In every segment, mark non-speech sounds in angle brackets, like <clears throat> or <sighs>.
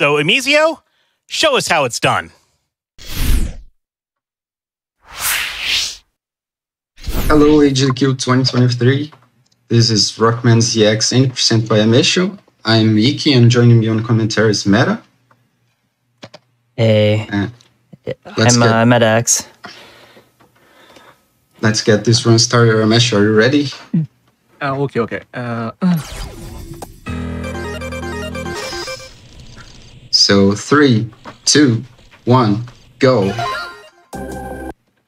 So, Emizio, show us how it's done. Hello, AGDQ 2023. This is Rockman ZX 80% by Amesiyo. I'm Iki, and joining me on commentary is Meta. Hey, Uh, let's I'm get- uh, Meta X. Let's get this run started. Ramesh, are you ready? Uh, okay, okay. Uh, <clears throat> So three, two, one, go.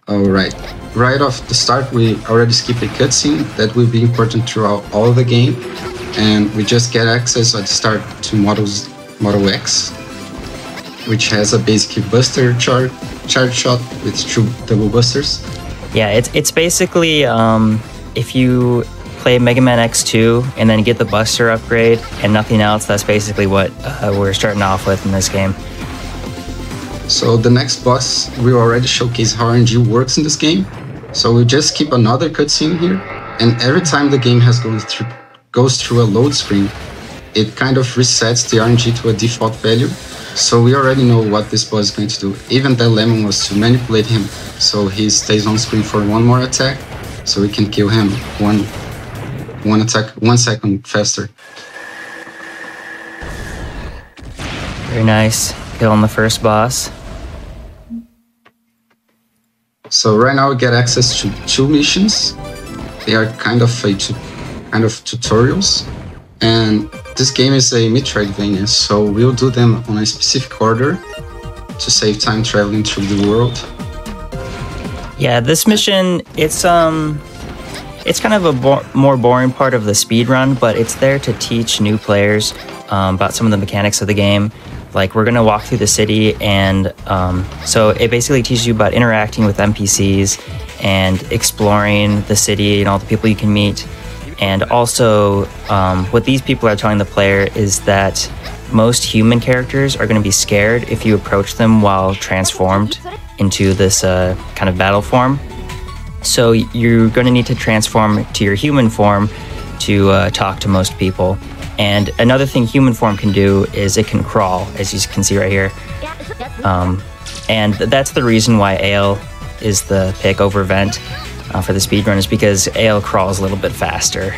All right. Right off the start, we already skip a cutscene that will be important throughout all the game, and we just get access at the start to Models Model X, which has a basic buster charge charge shot with two double busters. Yeah, it's it's basically um, if you play Mega Man X2 and then get the Buster upgrade and nothing else, that's basically what uh, we're starting off with in this game. So the next boss will already showcase how RNG works in this game. So we'll just keep another cutscene here, and every time the game has gone through goes through a load screen, it kind of resets the RNG to a default value. So we already know what this boss is going to do. Even that lemon was to manipulate him, so he stays on screen for one more attack, so we can kill him one one attack one second faster. Very nice. Killing the first boss. So right now we get access to two missions. They are kind of a kind of tutorials, and this game is a Metroidvania, so we'll do them on a specific order to save time traveling through the world. Yeah, this mission it's um it's kind of a bo- more boring part of the speed run, but it's there to teach new players um, about some of the mechanics of the game. Like we're gonna walk through the city, and um, so it basically teaches you about interacting with NPCs and exploring the city and all the people you can meet. And also, um, what these people are telling the player is that most human characters are going to be scared if you approach them while transformed into this uh, kind of battle form. So you're going to need to transform to your human form to uh, talk to most people. And another thing human form can do is it can crawl, as you can see right here. Um, and that's the reason why Ale is the pick over Vent uh, for the speedrun, is because Ale crawls a little bit faster.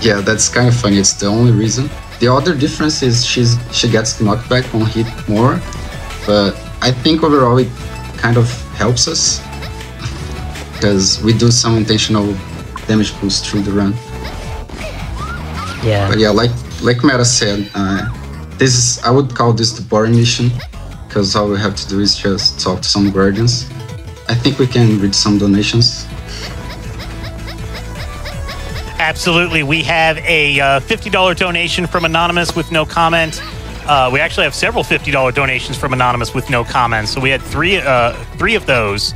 Yeah, that's kind of funny. It's the only reason. The other difference is she's she gets knockback on hit more, but I think overall it kind of helps us because we do some intentional damage boost through the run. Yeah. But yeah, like like Meta said, uh, this is I would call this the boring mission because all we have to do is just talk to some guardians. I think we can read some donations. Absolutely. We have a uh, $50 donation from Anonymous with no comment. Uh, we actually have several $50 donations from Anonymous with no comment. So we had three, uh, three of those,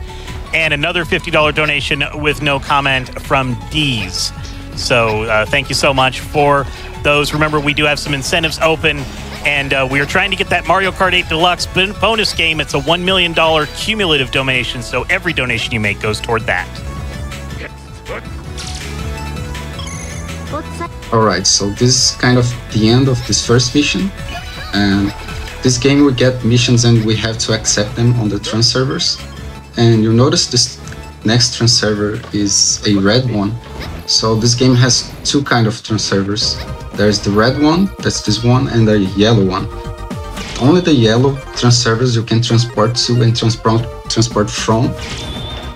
and another $50 donation with no comment from D's. So uh, thank you so much for those. Remember, we do have some incentives open, and uh, we are trying to get that Mario Kart 8 Deluxe bonus game. It's a $1 million cumulative donation, so every donation you make goes toward that. Alright, so this is kind of the end of this first mission. And this game we get missions and we have to accept them on the trans servers. And you'll notice this next trans server is a red one. So this game has two kind of trans servers. There's the red one, that's this one, and the yellow one. Only the yellow trans servers you can transport to and transport transport from.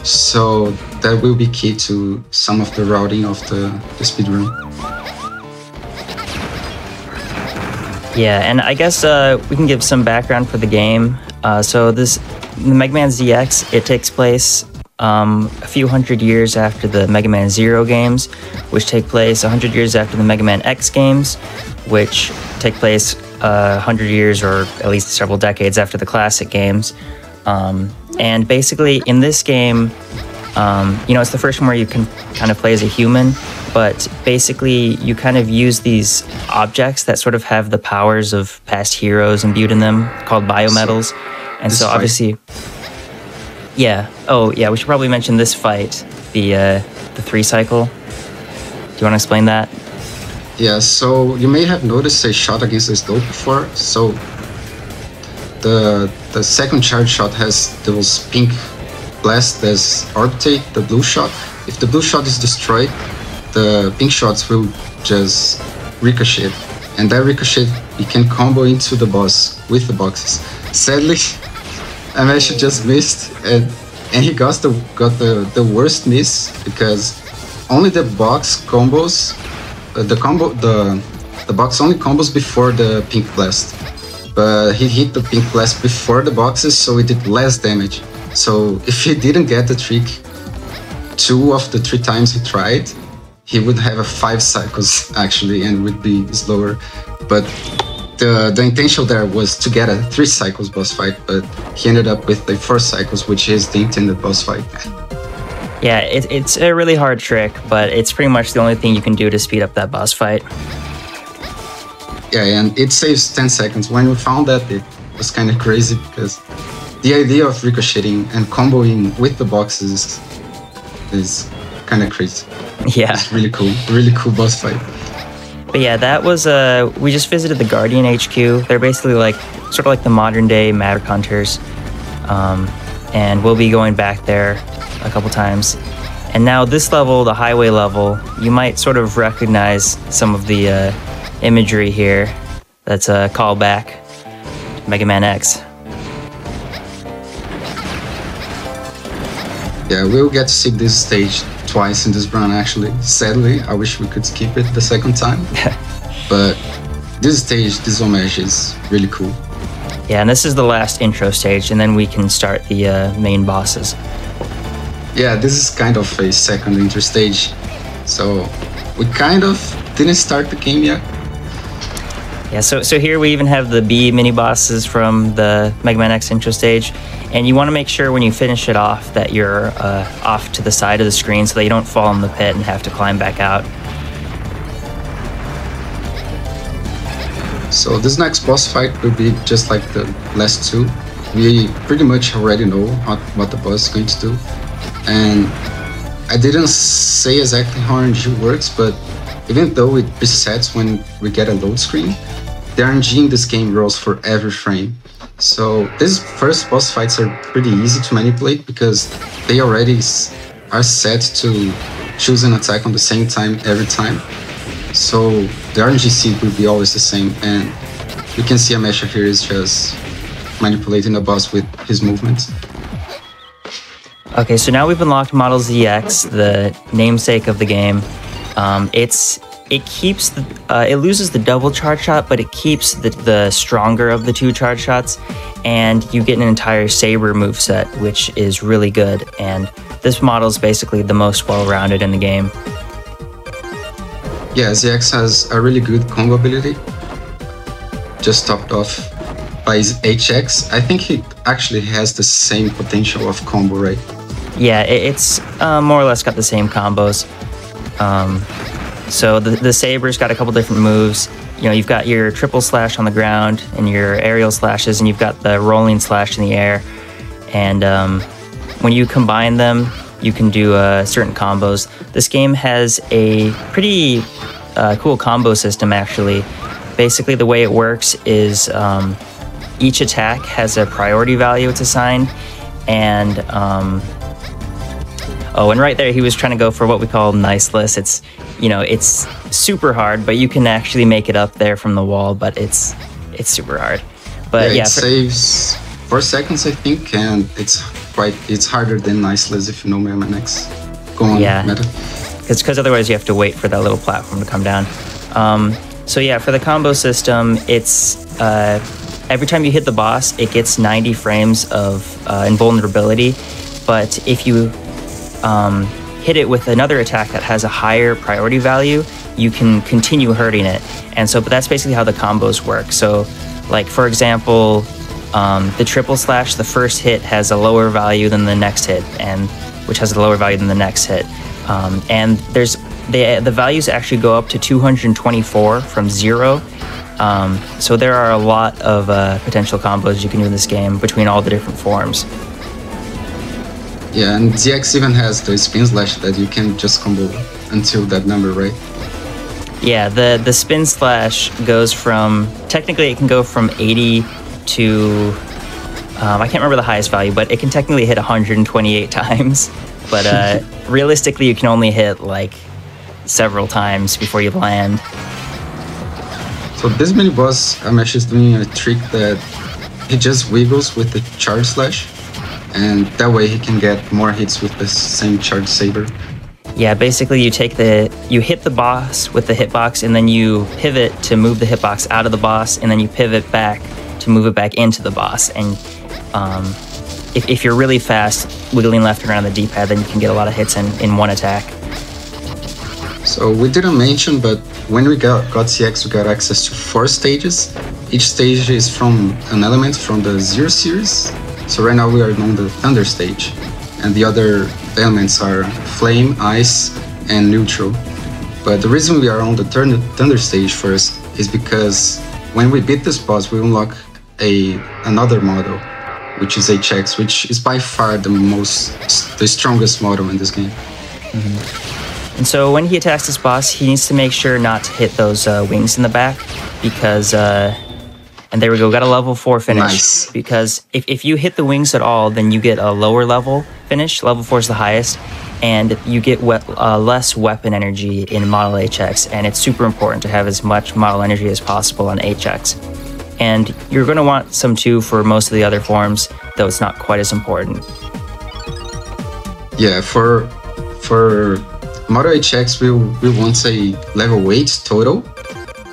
So that will be key to some of the routing of the, the speedrun. Yeah, and I guess uh, we can give some background for the game. Uh, so this, the Mega Man ZX, it takes place um, a few hundred years after the Mega Man Zero games, which take place a hundred years after the Mega Man X games, which take place a hundred years or at least several decades after the classic games. Um, and basically, in this game, um, you know, it's the first one where you can kind of play as a human, but basically, you kind of use these objects that sort of have the powers of past heroes imbued in them, called biometals. And This so, fight- obviously, yeah. Oh, yeah. We should probably mention this fight, the uh, the three cycle. Do you want to explain that? Yeah, so you may have noticed a shot against this dope before. So the the second charge shot has those pink blast as orbitate the blue shot. If the blue shot is destroyed, the pink shots will just ricochet, and that ricochet you can combo into the boss with the boxes. Sadly, Amesh just missed, and and he got the got the the worst miss because only the box combos, uh, the combo the the box only combos before the pink blast. But he hit the pink blast before the boxes, so it did less damage. So if he didn't get the trick two of the three times he tried, he would have a five cycles <laughs> actually and would be slower. But the the intention there was to get a three cycles boss fight, but he ended up with the four cycles, which is the intended boss fight. Yeah, it, it's a really hard trick, but it's pretty much the only thing you can do to speed up that boss fight. Yeah, and it saves 10 seconds. When we found that, it was kind of crazy because the idea of ricocheting and comboing with the boxes is kind of crazy. Yeah. It's really cool. Really cool boss fight. But yeah, that was uh we just visited the Guardian HQ. They're basically like sort of like the modern day Maverick Hunters. Um, and we'll be going back there a couple times. And now this level, the highway level, you might sort of recognize some of the uh, imagery here. That's a callback Mega Man X. Yeah, we'll get to see this stage twice in this run actually. Sadly, I wish we could skip it the second time. <laughs> but this stage, this homage is really cool. Yeah, and this is the last intro stage, and then we can start the uh, main bosses. Yeah, this is kind of a second intro stage. So we kind of didn't start the game yet. Yeah, so so here we even have the B mini bosses from the Mega Man X intro stage, and you want to make sure when you finish it off that you're uh, off to the side of the screen so that you don't fall in the pit and have to climb back out. So this next boss fight will be just like the last two. We pretty much already know what, the boss is going to do. And I didn't say exactly how RNG works, but even though it resets when we get a load screen, the RNG in this game rolls for every frame. So these first boss fights are pretty easy to manipulate because they already are set to choose an attack on the same time every time. So the RNG seed will be always the same, and you can see Amesha here is just manipulating the boss with his movements. Okay, so now we've unlocked Model ZX, the namesake of the game. Um, it's it keeps the uh, it loses the double charge shot, but it keeps the, the stronger of the two charge shots, and you get an entire saber move set, which is really good. And this model is basically the most well-rounded in the game. Yeah, ZX has a really good combo ability, just topped off by his HX. I think he actually has the same potential of combo, right? Yeah, it, it's uh, more or less got the same combos. Um, so the, the saber's got a couple different moves. You know, you've got your triple slash on the ground and your aerial slashes, and you've got the rolling slash in the air. And um, when you combine them, you can do uh, certain combos. This game has a pretty uh, cool combo system, actually. Basically, the way it works is um, each attack has a priority value it's assigned, and um, Oh, and right there, he was trying to go for what we call niceless. It's, you know, it's super hard, but you can actually make it up there from the wall. But it's, it's super hard. But yeah, yeah, it for- saves four seconds, I think, and it's quite it's harder than Niceless if you know Mega Man X. Go on, Yeah. Meta. because otherwise you have to wait for that little platform to come down. Um, so yeah, for the combo system, it's uh, every time you hit the boss, it gets 90 frames of uh, invulnerability. But if you um, hit it with another attack that has a higher priority value, you can continue hurting it. And so, but that's basically how the combos work. So, like for example, um, the triple slash, the first hit has a lower value than the next hit, and which has a lower value than the next hit. Um, and there's the the values actually go up to 224 from zero. Um, so there are a lot of uh, potential combos you can do in this game between all the different forms. Yeah, and ZX even has the spin slash that you can just combo until that number, right? Yeah, the the spin slash goes from technically it can go from 80 to Um, I can't remember the highest value, but it can technically hit 128 <laughs> times. But uh, <laughs> realistically, you can only hit like several times before you land. So this mini boss, Amesh is doing a trick that he just wiggles with the charge slash, and that way he can get more hits with the same charge saber. Yeah, basically you take the you hit the boss with the hitbox and then you pivot to move the hitbox out of the boss and then you pivot back to move it back into the boss and um, if, if you're really fast wiggling left and right on the D-pad then you can get a lot of hits in, in one attack. So we didn't mention, but when we got, got ZX, we got access to four stages. Each stage is from an element from the Zero series. So right now we are on the Thunder stage, and the other elements are Flame, Ice, and Neutral. But the reason we are on the Thunder stage first is because when we beat this boss, we unlock a another model, which is HX, which is by far the most, the strongest model in this game. Mm-hmm. And so when he attacks this boss, he needs to make sure not to hit those uh, wings in the back because, uh, and there we go, got a level four finish. Nice. Because if, if you hit the wings at all, then you get a lower level finish. Level four is the highest. And you get we- uh, less weapon energy in Model HX. And it's super important to have as much model energy as possible on HX. And you're going to want some too for most of the other forms, though it's not quite as important. Yeah, for for Model HX will, we want a level 8 total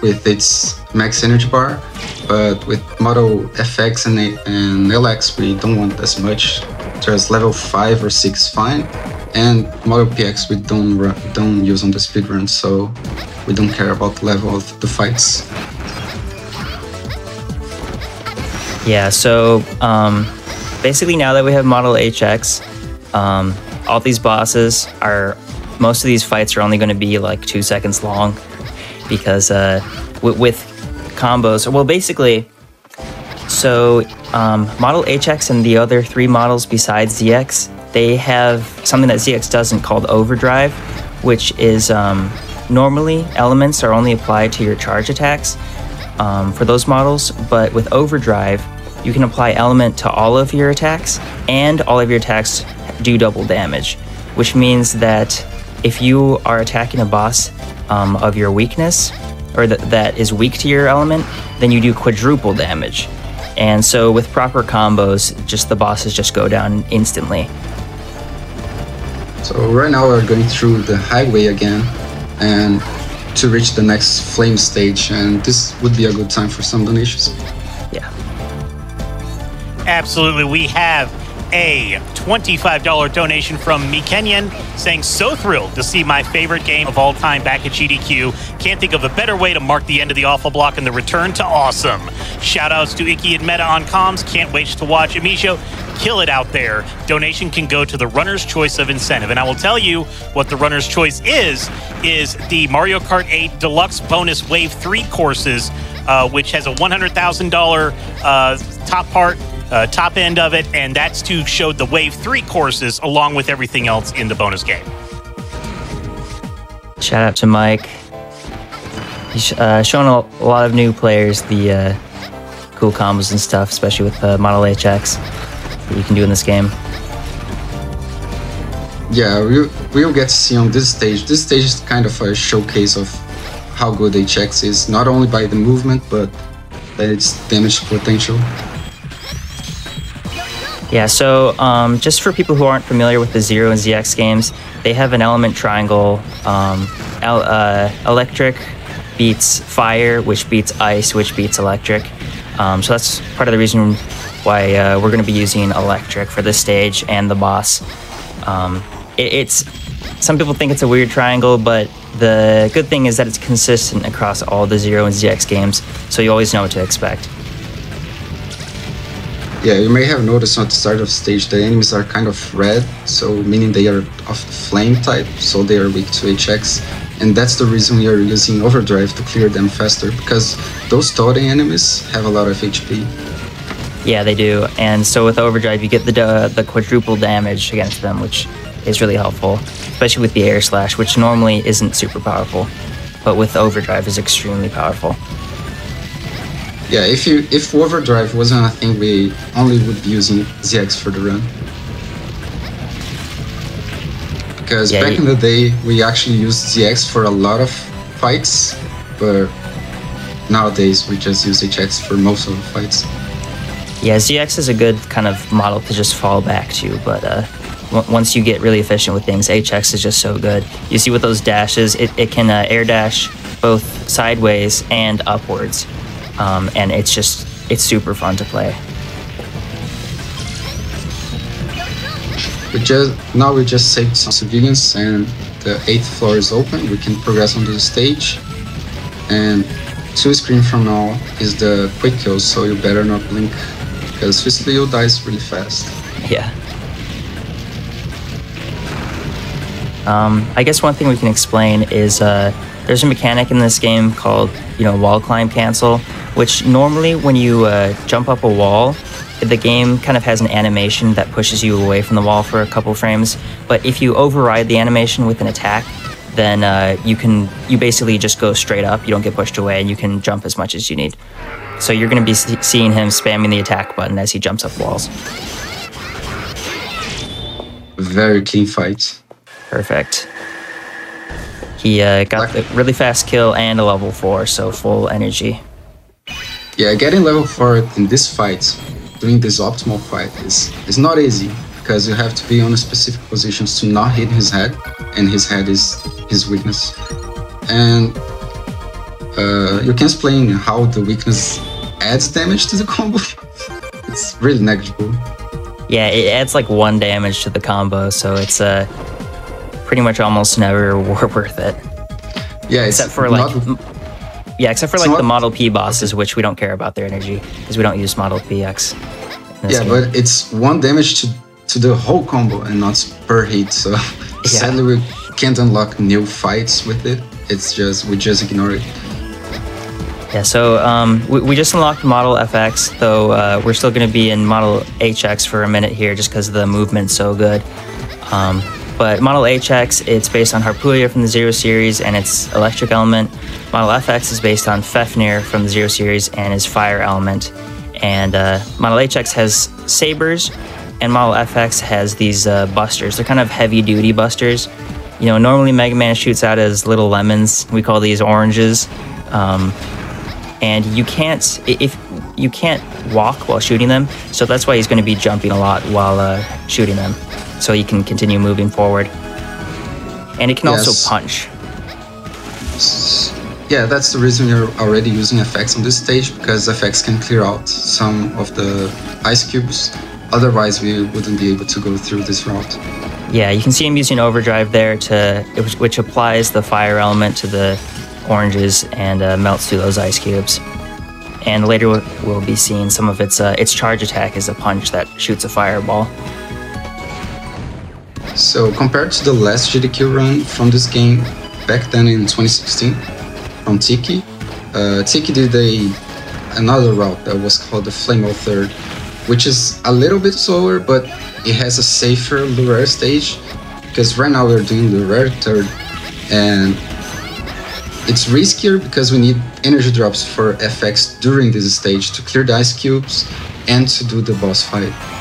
with its max energy bar, but with Model FX and, and LX we don't want as much. Just level 5 or 6 fine, and Model PX we don't don't use on the speedrun, so we don't care about the level of the fights. Yeah, so um, basically now that we have Model HX, um, all these bosses are most of these fights are only going to be like two seconds long because uh, with, with combos, well, basically, so um, Model HX and the other three models besides ZX, they have something that ZX doesn't called Overdrive, which is um, normally elements are only applied to your charge attacks um, for those models, but with Overdrive, you can apply element to all of your attacks, and all of your attacks do double damage, which means that if you are attacking a boss um, of your weakness, or that, that is weak to your element, then you do quadruple damage. And so with proper combos, just the bosses just go down instantly. So right now we're going through the highway again, and to reach the next flame stage, and this would be a good time for some donations. Yeah. Absolutely, we have a $25 donation from Me Kenyon saying, So thrilled to see my favorite game of all time back at GDQ. Can't think of a better way to mark the end of the awful block and the return to awesome. Shout outs to Iki and Meta on comms. Can't wait to watch Amesiyo kill it out there. Donation can go to the runner's choice of incentive. And I will tell you what the runner's choice is, is the Mario Kart 8 Deluxe Bonus Wave 3 courses, uh, which has a $100,000 uh, top part uh, top end of it, and that's to show the Wave 3 courses along with everything else in the bonus game. Shout out to Mike. He's uh, showing a, lot of new players the uh, cool combos and stuff, especially with uh, Model HX that you can do in this game. Yeah, we'll, we'll get to see on this stage. This stage is kind of a showcase of how good HX is, not only by the movement, but by its damage potential. Yeah, so um, just for people who aren't familiar with the Zero and ZX games, they have an element triangle. Um, el- uh, electric beats fire, which beats ice, which beats electric. Um, so that's part of the reason why uh, we're going to be using electric for this stage and the boss. Um, it, it's some people think it's a weird triangle, but the good thing is that it's consistent across all the Zero and ZX games, so you always know what to expect. Yeah, you may have noticed at the start of stage the enemies are kind of red, so meaning they are of the flame type, so they are weak to HX. And that's the reason we are using overdrive to clear them faster, because those totem enemies have a lot of HP. Yeah, they do. And so with overdrive, you get the uh, the quadruple damage against them, which is really helpful, especially with the air slash, which normally isn't super powerful, but with overdrive is extremely powerful. Yeah, if you if overdrive wasn't a thing, we only would be using ZX for the run. Because Yeah, back in the day, we actually used ZX for a lot of fights, but nowadays we just use HX for most of the fights. Yeah, ZX is a good kind of model to just fall back to, but uh, w- once you get really efficient with things, HX is just so good. You see with those dashes, it, it can uh, air dash both sideways and upwards, um, and it's just it's super fun to play. We just now we just saved some civilians and the eighth floor is open. We can progress onto the stage. And two screen from now is the quick kill, so you better not blink because Fistleo dies really fast. Yeah. Um, I guess one thing we can explain is uh, there's a mechanic in this game called, you know, wall climb cancel, which normally when you uh, jump up a wall, the game kind of has an animation that pushes you away from the wall for a couple frames. But if you override the animation with an attack, then uh, you can you basically just go straight up. You don't get pushed away, and you can jump as much as you need. So you're going to be seeing him spamming the attack button as he jumps up walls. Very clean fight. Perfect. He uh, got the really fast kill and a level 4, so full energy. Yeah, getting level 4 in this fight, doing this optimal fight, is, is not easy because you have to be on a specific positions to not hit his head, and his head is his weakness. And uh, you can explain how the weakness adds damage to the combo. <laughs> it's really negligible. Yeah, it adds like 1 damage to the combo, so it's uh, pretty much almost never <laughs> worth it. Yeah, it's Except for like. Yeah, except for like the Model P bosses, which we don't care about their energy, because we don't use Model PX. yeah, game. but it's one damage to to the whole combo and not per hit. So <laughs> sadly, we can't unlock new fights with it. It's just we just ignore it. Yeah, so um, we, we just unlocked Model FX, though uh, we're still going to be in Model HX for a minute here just because the movement's so good. Um, but Model HX, it's based on Harpuia from the Zero series and its electric element. Model FX is based on Fefnir from the Zero series and his fire element. And uh, Model HX has sabers, and Model FX has these uh, busters. They're kind of heavy duty busters. You know, normally Mega Man shoots out as little lemons. We call these oranges. Um, and you can't if you can't walk while shooting them so that's why he's going to be jumping a lot while uh, shooting them so he can continue moving forward and it can Yes. also punch Yeah, that's the reason you're already using FX on this stage because FX can clear out some of the ice cubes. Otherwise, we wouldn't be able to go through this route. yeah you can see him using overdrive there to which, applies the fire element to the oranges and uh, melts through those ice cubes and later we'll- we'll be seeing some of its uh, its charge attack is a punch that shoots a fireball So compared to the last GDQ run from this game back then in 2016 from Tiki, uh, Tiki did a another route that was called the Flame Third, which is a little bit slower, but it has a safer Lure stage. Because right now we're doing Lure Third, and it's riskier because we need energy drops for FX during this stage to clear the ice cubes and to do the boss fight.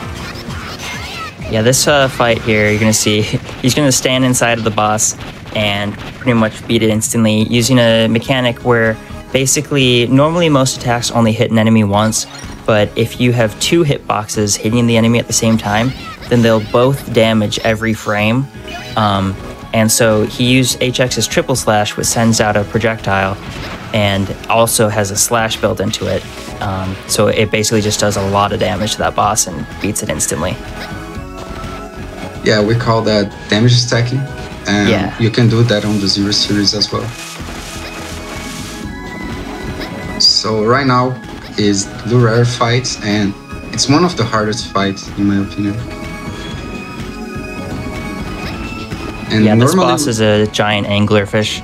Yeah, this uh, fight here, you're gonna see <laughs> he's gonna stand inside of the boss and pretty much beat it instantly using a mechanic where basically normally most attacks only hit an enemy once, but if you have two hitboxes hitting the enemy at the same time, then they'll both damage every frame. Um, and so he used HX's triple slash, which sends out a projectile and also has a slash built into it. Um, so it basically just does a lot of damage to that boss and beats it instantly. Yeah, we call that damage stacking. And Yeah. you can do that on the Zero series as well. So right now is the rare fight and it's one of the hardest fights in my opinion. And Yeah, this boss is a giant anglerfish.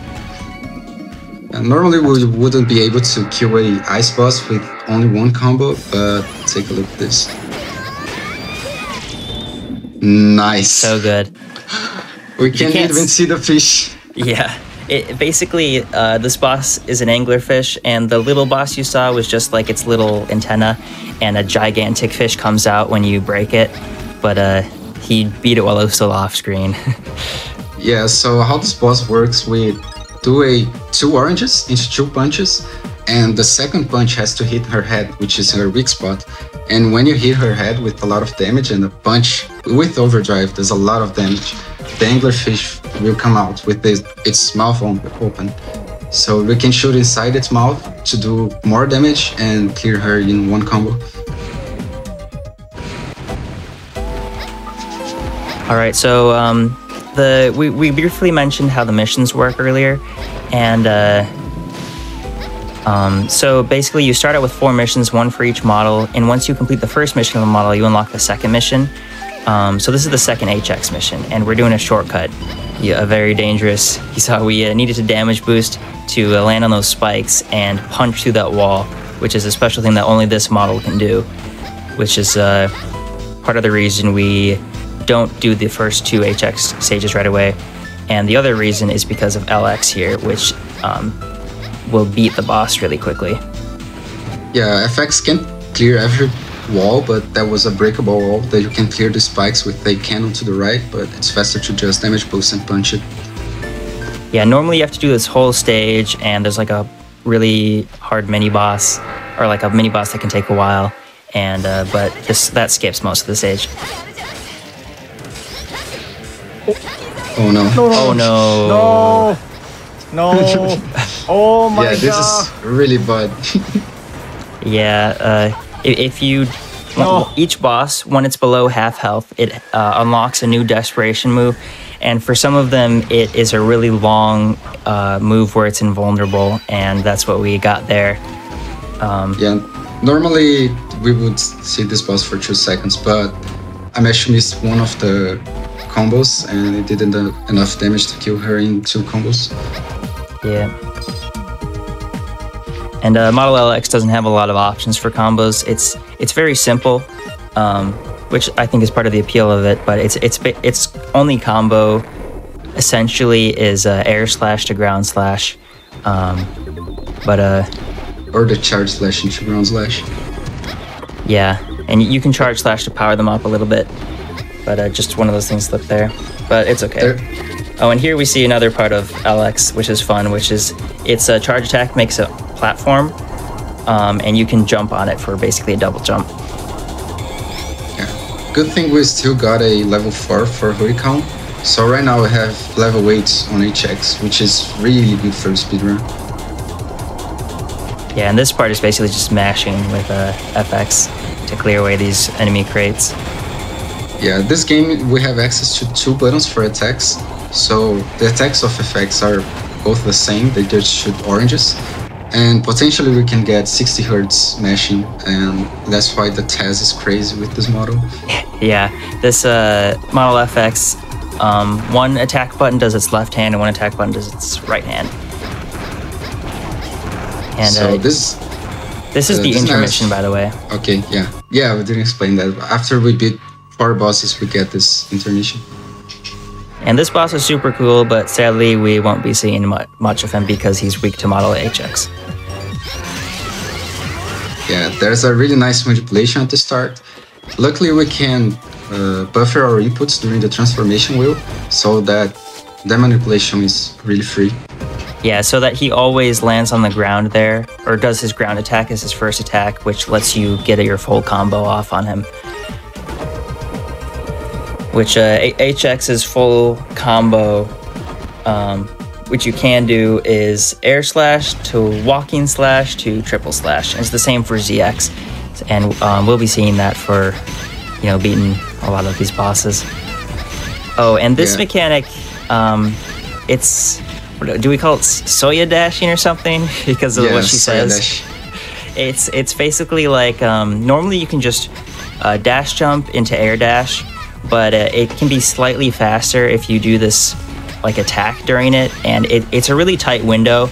normally we wouldn't be able to kill a ice boss with only one combo, but take a look at this. Nice. So good. we can't, can't even s- see the fish. Yeah. it basically uh, this boss is an anglerfish, and the little boss you saw was just like its little antenna, and a gigantic fish comes out when you break it. But uh, he beat it while it was still off screen. <laughs> Yeah, so how this boss works, we do a two oranges into two punches, and the second punch has to hit her head, which is her weak spot. And when you hit her head with a lot of damage and a punch with overdrive there's a lot of damage, the anglerfish will come out with this, its mouth open. So we can shoot inside its mouth to do more damage and clear her in one combo. All right, so um, the we, we briefly mentioned how the missions work earlier, and uh, um, so basically you start out with four missions, one for each model, and once you complete the first mission of the model, you unlock the second mission. Um, so this is the second HX mission, and we're doing a shortcut. Yeah, a very dangerous. <laughs> You saw we uh, needed to damage boost to uh, land on those spikes and punch through that wall, which is a special thing that only this model can do, which is uh, part of the reason we don't do the first two HX stages right away. And the other reason is because of LX here, which um, will beat the boss really quickly. Yeah, FX can clear every wall, but that was a breakable wall that you can clear the spikes with a cannon to the right, but it's faster to just damage boost and punch it. Yeah, normally you have to do this whole stage, and there's like a really hard mini boss, or like a mini boss that can take a while. And uh, but this that skips most of the stage. Oh no. Oh no! No. No. <laughs> oh my god. yeah, this god. is really bad. <laughs> Yeah, uh, i- if you No. each boss when it's below half health, it uh, unlocks a new desperation move, and for some of them, it is a really long uh, move where it's invulnerable, and that's what we got there. Um, yeah, normally we would see this boss for two seconds, but I actually missed one of the combos and it didn't do enough damage to kill her in two combos. Yeah. And uh, Model LX doesn't have a lot of options for combos. It's it's very simple, um, which I think is part of the appeal of it. But it's it's its only combo essentially is uh, air slash to ground slash. Um, but uh, Or the charge slash into ground slash. yeah, and you can charge slash to power them up a little bit. But uh, just one of those things slipped there. But it's okay. There, Oh, and here we see another part of LX, which is fun, which is its a charge attack makes a platform, um, and you can jump on it for basically a double jump. yeah. Good thing we still got a level 4 for Hurricaune. So right now we have level 8 on HX, which is really good for speedrun. Yeah, and this part is basically just mashing with uh, FX to clear away these enemy crates. Yeah, this game we have access to two buttons for attacks. So the attacks of FX are both the same, they just shoot oranges. And potentially we can get 60 hertz mashing, and that's why the TAS is crazy with this model. Yeah, this uh, Model FX, um, one attack button does its left hand, and one attack button does its right hand. And so uh, this, this is uh, the this intermission, match- by the way. okay, yeah, yeah, we didn't explain that. After we beat four bosses, we get this intermission. And this boss is super cool, but sadly we won't be seeing mu- much of him because he's weak to Model HX. Yeah, there's a really nice manipulation at the start. Luckily, we can uh, buffer our inputs during the transformation wheel, so that that manipulation is really free. Yeah, so that he always lands on the ground there, or does his ground attack as his first attack, which lets you get your full combo off on him. Which uh, HX's full combo, um, which you can do, is air slash to walking slash to triple slash. And it's the same for ZX, and um, we'll be seeing that for, you know, beating a lot of these bosses. Oh, and this Yeah. mechanic, um, it's do we call it soya dashing or something <laughs> because of yeah, what she says? Dash. It's it's basically like um, normally you can just uh, dash jump into air dash, but uh, it can be slightly faster if you do this like attack during it, and it, it's a really tight window.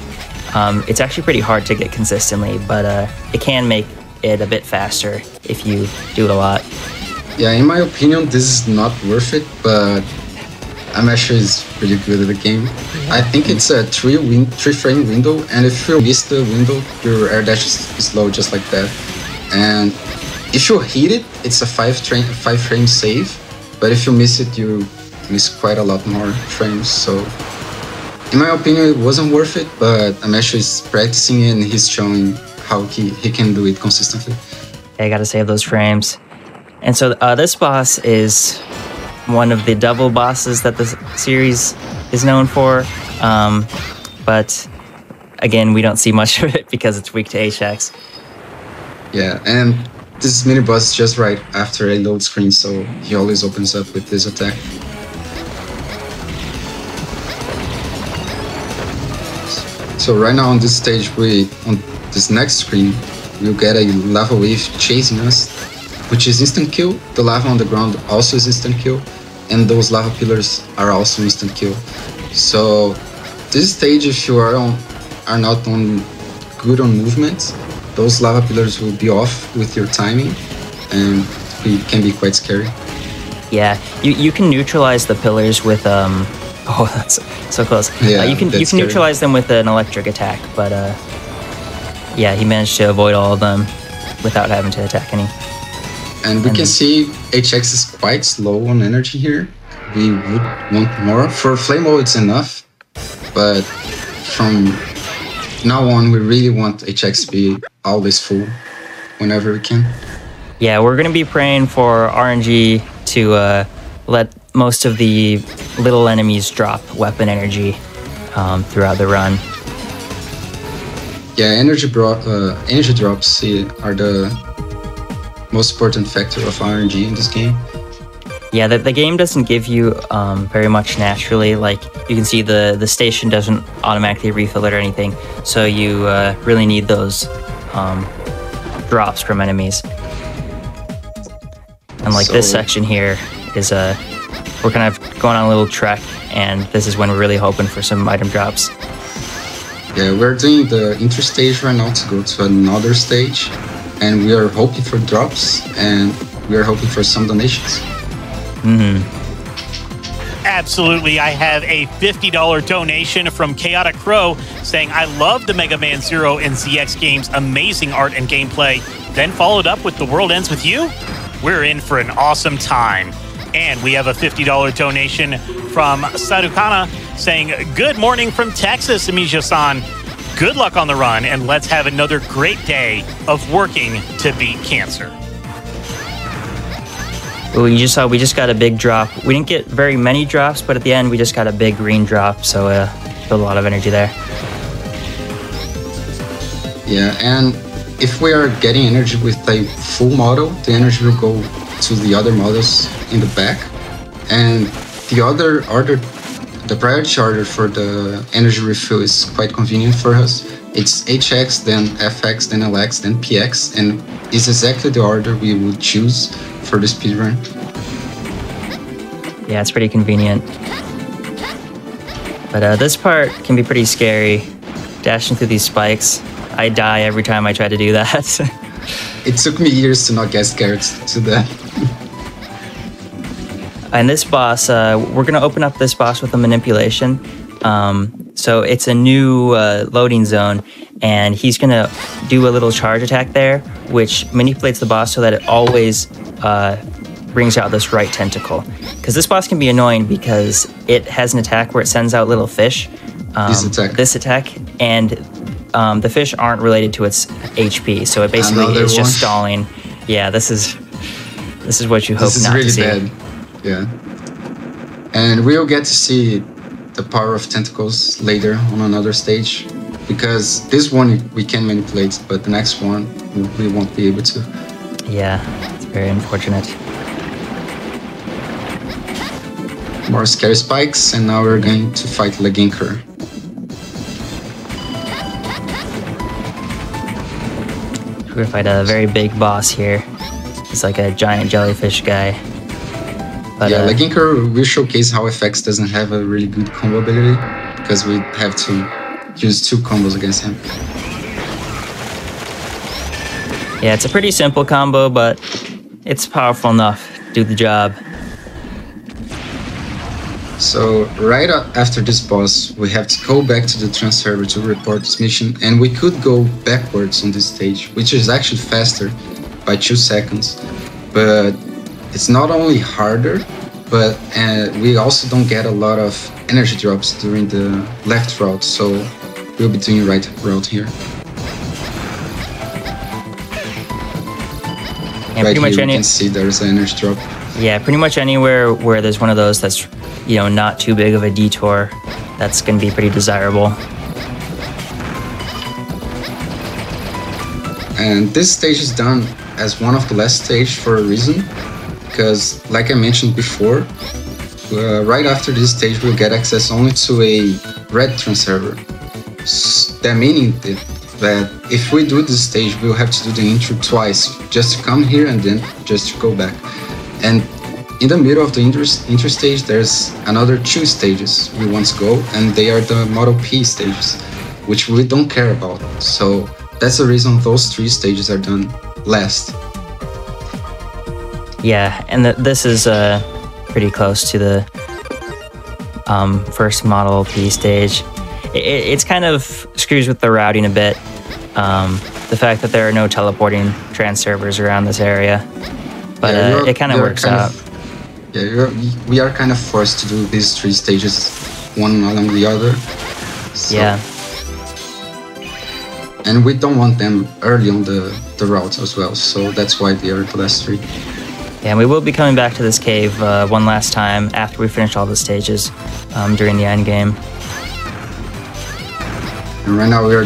Um, it's actually pretty hard to get consistently, but uh, it can make it a bit faster if you do it a lot. Yeah, in my opinion, this is not worth it, but Amesha is really good at the game. I think it's a three win three frame window, and if you miss the window, your air dash is slow just like that. And if you hit it, it's a five five frame save. But if you miss it, you miss quite a lot more frames. So, in my opinion, it wasn't worth it. But Amesha is practicing and he's showing how he, he can do it consistently. I gotta save those frames. And so uh, this boss is one of the double bosses that the series is known for. Um, but again, we don't see much <laughs> of it because it's weak to HX. Yeah, and this mini boss is just right after a load screen, so he always opens up with this attack. So right now on this stage, we on this next screen, we'll get a lava wave chasing us, which is instant kill. The lava on the ground also is instant kill, and those lava pillars are also instant kill. So this stage, if you are on, are not on good on movement, those lava pillars will be off with your timing, and it can be quite scary. Yeah, you, you can neutralize the pillars with um. <laughs> Oh, that's so close. Yeah, uh, you can you can scary. neutralize them with an electric attack, but uh, yeah, he managed to avoid all of them without having to attack any. And we can see HX is quite slow on energy here. We would want more. For Flammole, it's enough. But from now on, we really want HX to be always full whenever we can. Yeah, we're gonna be praying for RNG to uh, let most of the little enemies drop weapon energy um, throughout the run. Yeah, energy, bro- uh, energy drops are the most important factor of RNG in this game. Yeah, the, the game doesn't give you um, very much naturally. Like you can see, the the station doesn't automatically refill it or anything. So you uh, really need those um, drops from enemies. And like this section here is a, we're kind of going on a little trek, and this is when we're really hoping for some item drops. Yeah, we're doing the interstage right now to go to another stage, and we are hoping for drops, and we are hoping for some donations. Mm-hmm. Absolutely. I have a $50 donation from Chaotic Crow saying, I love the Mega Man Zero and ZX games, amazing art and gameplay. Then followed up with The World Ends With You. We're in for an awesome time. And we have a $50 donation from Sadukana saying, Good morning from Texas, Amijo san. Good luck on the run, and let's have another great day of working to beat cancer. Well, you just saw we just got a big drop. We didn't get very many drops, but at the end we just got a big green drop, so uh, a lot of energy there. Yeah, and if we are getting energy with a full model, the energy will go to the other models in the back. And the other order, the priority order for the energy refill is quite convenient for us. It's HX, then FX, then LX, then PX, and is exactly the order we would choose for the speedrun. Yeah, it's pretty convenient. But uh, this part can be pretty scary. Dashing through these spikes, I die every time I try to do that. <laughs> It took me years to not get scared to that. <laughs> and this boss, uh, we're gonna open up this boss with a manipulation. Um, so it's a new uh, loading zone, and he's gonna do a little charge attack there, which manipulates the boss so that it always uh, brings out this right tentacle. Because this boss can be annoying because it has an attack where it sends out little fish. Um, This attack. This attack, and um, the fish aren't related to its HP, so it basically Another is just stalling. Yeah, this is this is what you hope this is not really to see. bad. Yeah. And we'll get to see the power of tentacles later on another stage. Because this one we can manipulate, but the next one we won't be able to. Yeah, it's very unfortunate. More scary spikes, and now we're going to fight Leganchor. We're gonna fight a very big boss here. He's like a giant jellyfish guy. But yeah, uh, Leganchor will showcase how FX doesn't have a really good combo ability, because we have to use two combos against him. yeah, it's a pretty simple combo, but it's powerful enough to do the job. So right after this boss, we have to go back to the trans server to report this mission, and we could go backwards on this stage, which is actually faster by two seconds. But it's not only harder, but uh, we also don't get a lot of energy drops during the left route, so we'll be doing right route here. And right pretty much here, any you can see there's an energy drop. yeah, pretty much anywhere where there's one of those that's you know not too big of a detour, that's going to be pretty desirable. And this stage is done as one of the last stage for a reason, because like I mentioned before, uh, right after this stage we'll get access only to a red Transerver. S- That meaning that, if we do this stage, we'll have to do the intro twice, just to come here and then just to go back. And in the middle of the inter stage, there's another two stages we want to go, and they are the Model P stages, which we don't care about. So that's the reason those three stages are done last. Yeah, and th- this is uh, pretty close to the um, first Model P stage. It, it, it's kind of screws with the routing a bit. Um, the fact that there are no teleporting Transervers around this area, but Yeah, uh, it kind of works kind out. of- yeah, we are kind of forced to do these three stages, one along the other. So- yeah, And we don't want them early on the, the route as well, so that's why they are the last three. yeah. We will be coming back to this cave uh, one last time after we finish all the stages um, during the end game. And right now we are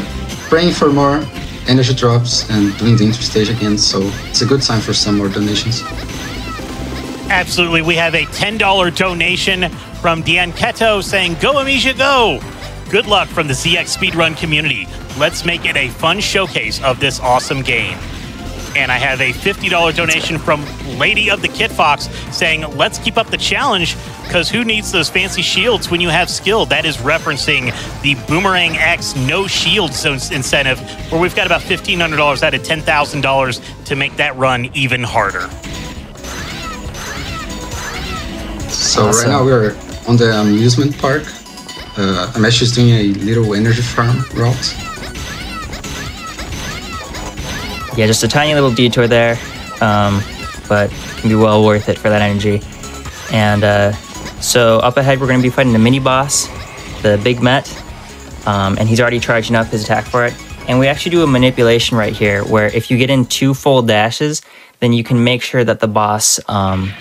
praying for more energy drops and doing the interstage again, so it's a good time for some more donations. Absolutely. We have a $10 donation from Deanne Keto saying, Go, Amisha, go! Good luck from the ZX Speedrun community. Let's make it a fun showcase of this awesome game. And I have a $50 donation from Lady of the Kit Fox saying, Let's keep up the challenge because who needs those fancy shields when you have skill? That is referencing the Boomerang X no shield zone incentive, where we've got about $1,500 out of $10,000 to make that run even harder. So Awesome. right now we are on the amusement park. Uh, I'm actually doing a little energy farm route. Yeah, just a tiny little detour there, um, but can be well worth it for that energy. And uh, so up ahead, we're going to be fighting the mini boss, the Big Met, um, and he's already charging up his attack for it. And we actually do a manipulation right here, where if you get in two full dashes, then you can make sure that the boss um,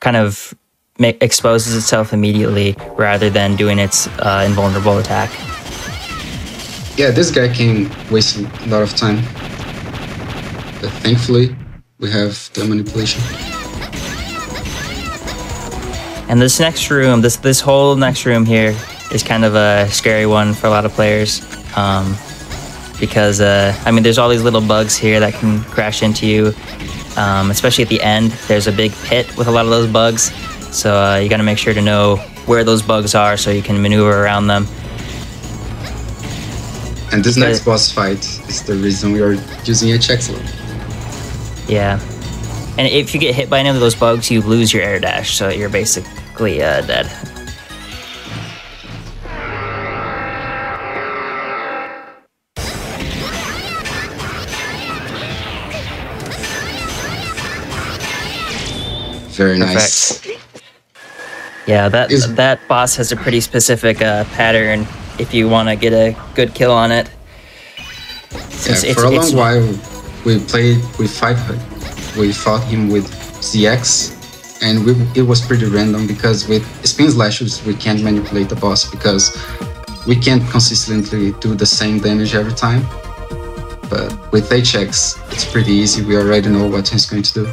kind of exposes itself immediately rather than doing its uh, invulnerable attack. Yeah, this guy can waste a lot of time. But thankfully, we have the manipulation. And this next room, this this whole next room here, is kind of a scary one for a lot of players, um, because uh, I mean, there's all these little bugs here that can crash into you, um, especially at the end. There's a big pit with a lot of those bugs, so uh, you got to make sure to know where those bugs are so you can maneuver around them. And this next boss fight is the reason we are using HX slot. Yeah, and if you get hit by any of those bugs, you lose your air dash, so you're basically uh, dead. Very nice. Yeah, that Is- that boss has a pretty specific uh, pattern. If you want to get a good kill on it, Yeah, it's- for a long while, we played, we fight, we fought him with ZX, and we, it was pretty random because with spin slashes we can't manipulate the boss because we can't consistently do the same damage every time. But with HX, it's pretty easy. We already know what he's going to do.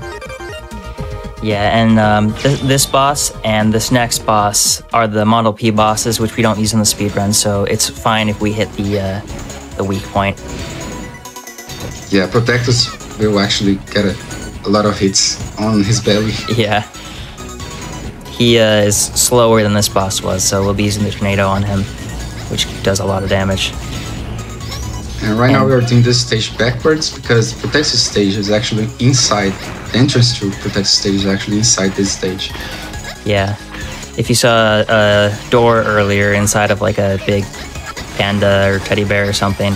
yeah, and um, th- this boss and this next boss are the Model P bosses, which we don't use in the speedrun, so it's fine if we hit the uh, the weak point. Yeah, Protectos will actually get a, a lot of hits on his belly. <laughs> Yeah, he uh, is slower than this boss was, so we'll be using the tornado on him, which does a lot of damage. And right now we are doing this stage backwards because Protectos stage is actually inside. The entrance to Protectos stage is actually inside this stage. Yeah, if you saw a door earlier inside of like a big panda or teddy bear or something.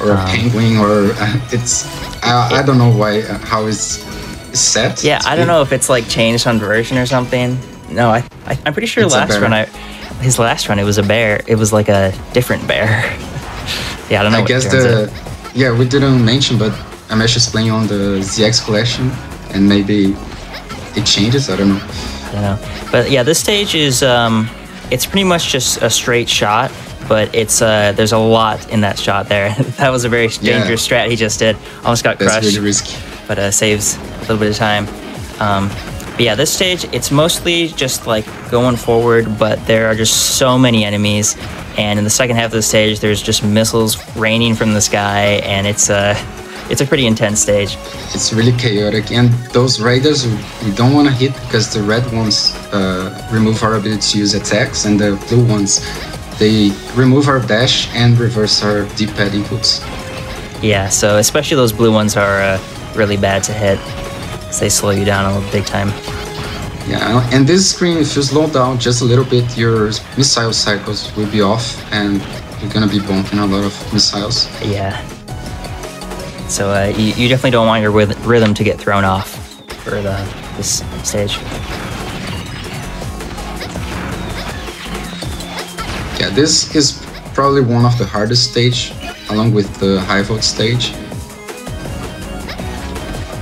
or a Um, penguin, or uh, <laughs> it's I, I don't know why uh, how it's set. Yeah, I don't know if it's like changed on version or something. No, I, I I'm pretty sure It's last run I his last run it was a bear. It was like a different bear. <laughs> yeah, I don't know. I guess the it. yeah we didn't mention, but Amesh is playing on the ZX collection, and maybe it changes. I don't know. I don't know. But yeah, this stage is um, it's pretty much just a straight shot, but it's uh, there's a lot in that shot there. <laughs> that was a very Yeah. dangerous strat he just did. Almost got That's crushed, really risky. But uh, saves a little bit of time. Um, but yeah, this stage it's mostly just like going forward, but there are just so many enemies. And in the second half of the stage, there's just missiles raining from the sky, and it's a it's a pretty intense stage. It's really chaotic, and those raiders we, we don't want to hit because the red ones uh, remove our ability to use attacks, and the blue ones they remove our dash and reverse our D-pad inputs. Yeah, so especially those blue ones are uh, really bad to hit. They slow you down a little big time. Yeah, and this screen, if you slow down just a little bit, your missile cycles will be off, and you're gonna be bumping a lot of missiles. Yeah. So uh, you, you definitely don't want your rhythm to get thrown off for the this stage. Yeah, this is probably one of the hardest stage, along with the high volt stage.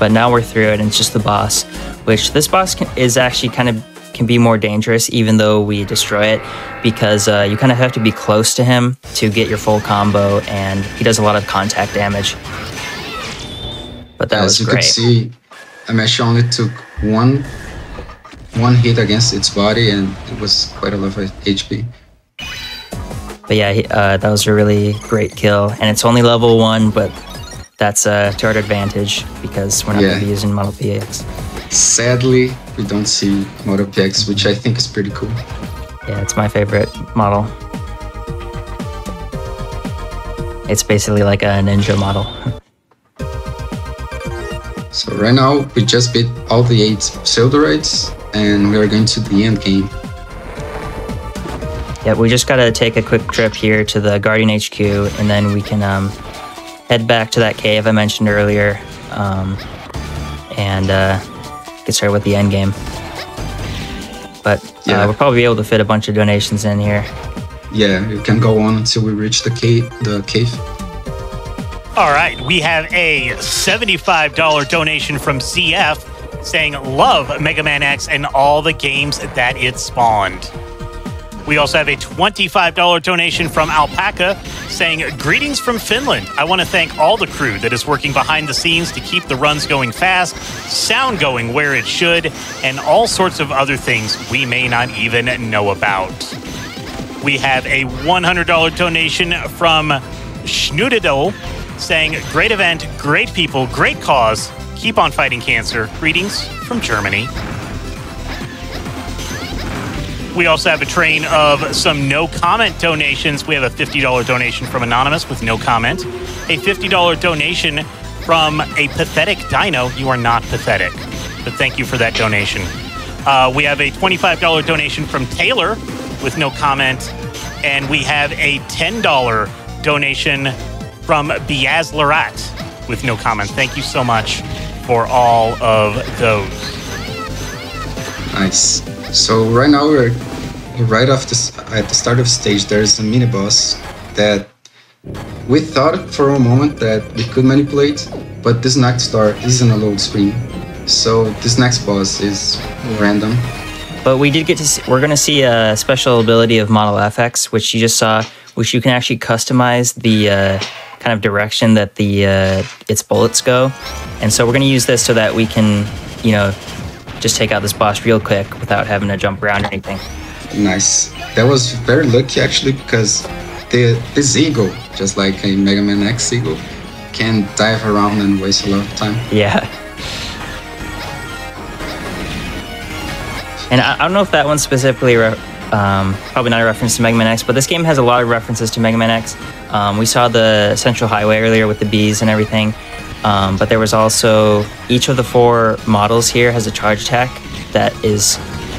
But now we're through it, and it's just the boss. Which this boss can, is actually kind of can be more dangerous, even though we destroy it, because uh, you kind of have to be close to him to get your full combo, and he does a lot of contact damage. But that As was you great. could see, Amesh only took one one hit against its body, and it was quite a lot of HP. But yeah, uh, that was a really great kill, and it's only level one, but that's uh, to our advantage because we're not going to be using Model PX. Sadly, we don't see Moto PX, which I think is pretty cool. Yeah, it's my favorite model. It's basically like a ninja model. <laughs> So right now, we just beat all the eight Pseudoroids, and we are going to the end game. yeah, we just got to take a quick trip here to the Guardian HQ, and then we can um, head back to that cave I mentioned earlier, um, and uh, get started with the end game. But Yeah. uh, we'll probably be able to fit a bunch of donations in here. Yeah, you can go on until we reach the cave. The cave. All right, we have a $75 donation from CF saying, Love Mega Man X and all the games that it spawned. We also have a $25 donation from Alpaca saying, Greetings from Finland. I want to thank all the crew that is working behind the scenes to keep the runs going fast, sound going where it should, and all sorts of other things we may not even know about. We have a $100 donation from Schnudidel saying, Great event, great people, great cause. Keep on fighting cancer. Greetings from Germany. We also have a train of some no comment donations. We have a $50 donation from Anonymous with no comment, a $50 donation from a pathetic dino. You are not pathetic, but thank you for that donation. Uh, we have a $25 donation from Taylor with no comment, and we have a $10 donation from Biaz Larat with no comment. Thank you so much for all of those. Nice. So right now we're right off this at the start of stage. There's a mini boss that we thought for a moment that we could manipulate, but this next star isn't a load screen. So this next boss is random. But we did get to see, we're going to see a special ability of Model FX, which you just saw, which you can actually customize the uh, kind of direction that the uh, its bullets go. And so we're going to use this so that we can, you know, just take out this boss real quick without having to jump around or anything. Nice. That was very lucky actually because the this eagle, just like a Mega Man X eagle, can dive around and waste a lot of time. Yeah. And I, I don't know if that one's specifically, re- um, probably not a reference to Mega Man X, but this game has a lot of references to Mega Man X. Um, we saw the Central Highway earlier with the bees and everything, um, but there was also each of the four models here has a charge attack that is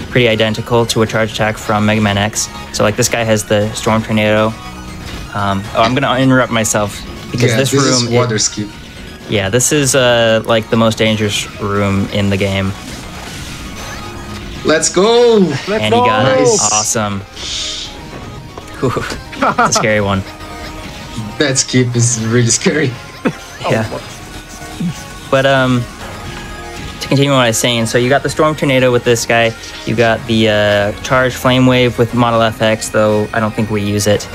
pretty identical to a charge attack from Mega Man X. So like this guy has the Storm Tornado. Um, oh, I'm gonna interrupt myself because yeah, this, this room, is it- water skip. yeah, this is uh, like the most dangerous room in the game, Let's go! Let's and he go. got it. Awesome. Whew, <laughs> It's a scary one. That skip is really scary. <laughs> Yeah. But um, to continue what I was saying, so you got the Storm Tornado with this guy. You got the uh, Charge Flame Wave with Model FX, though I don't think we use it.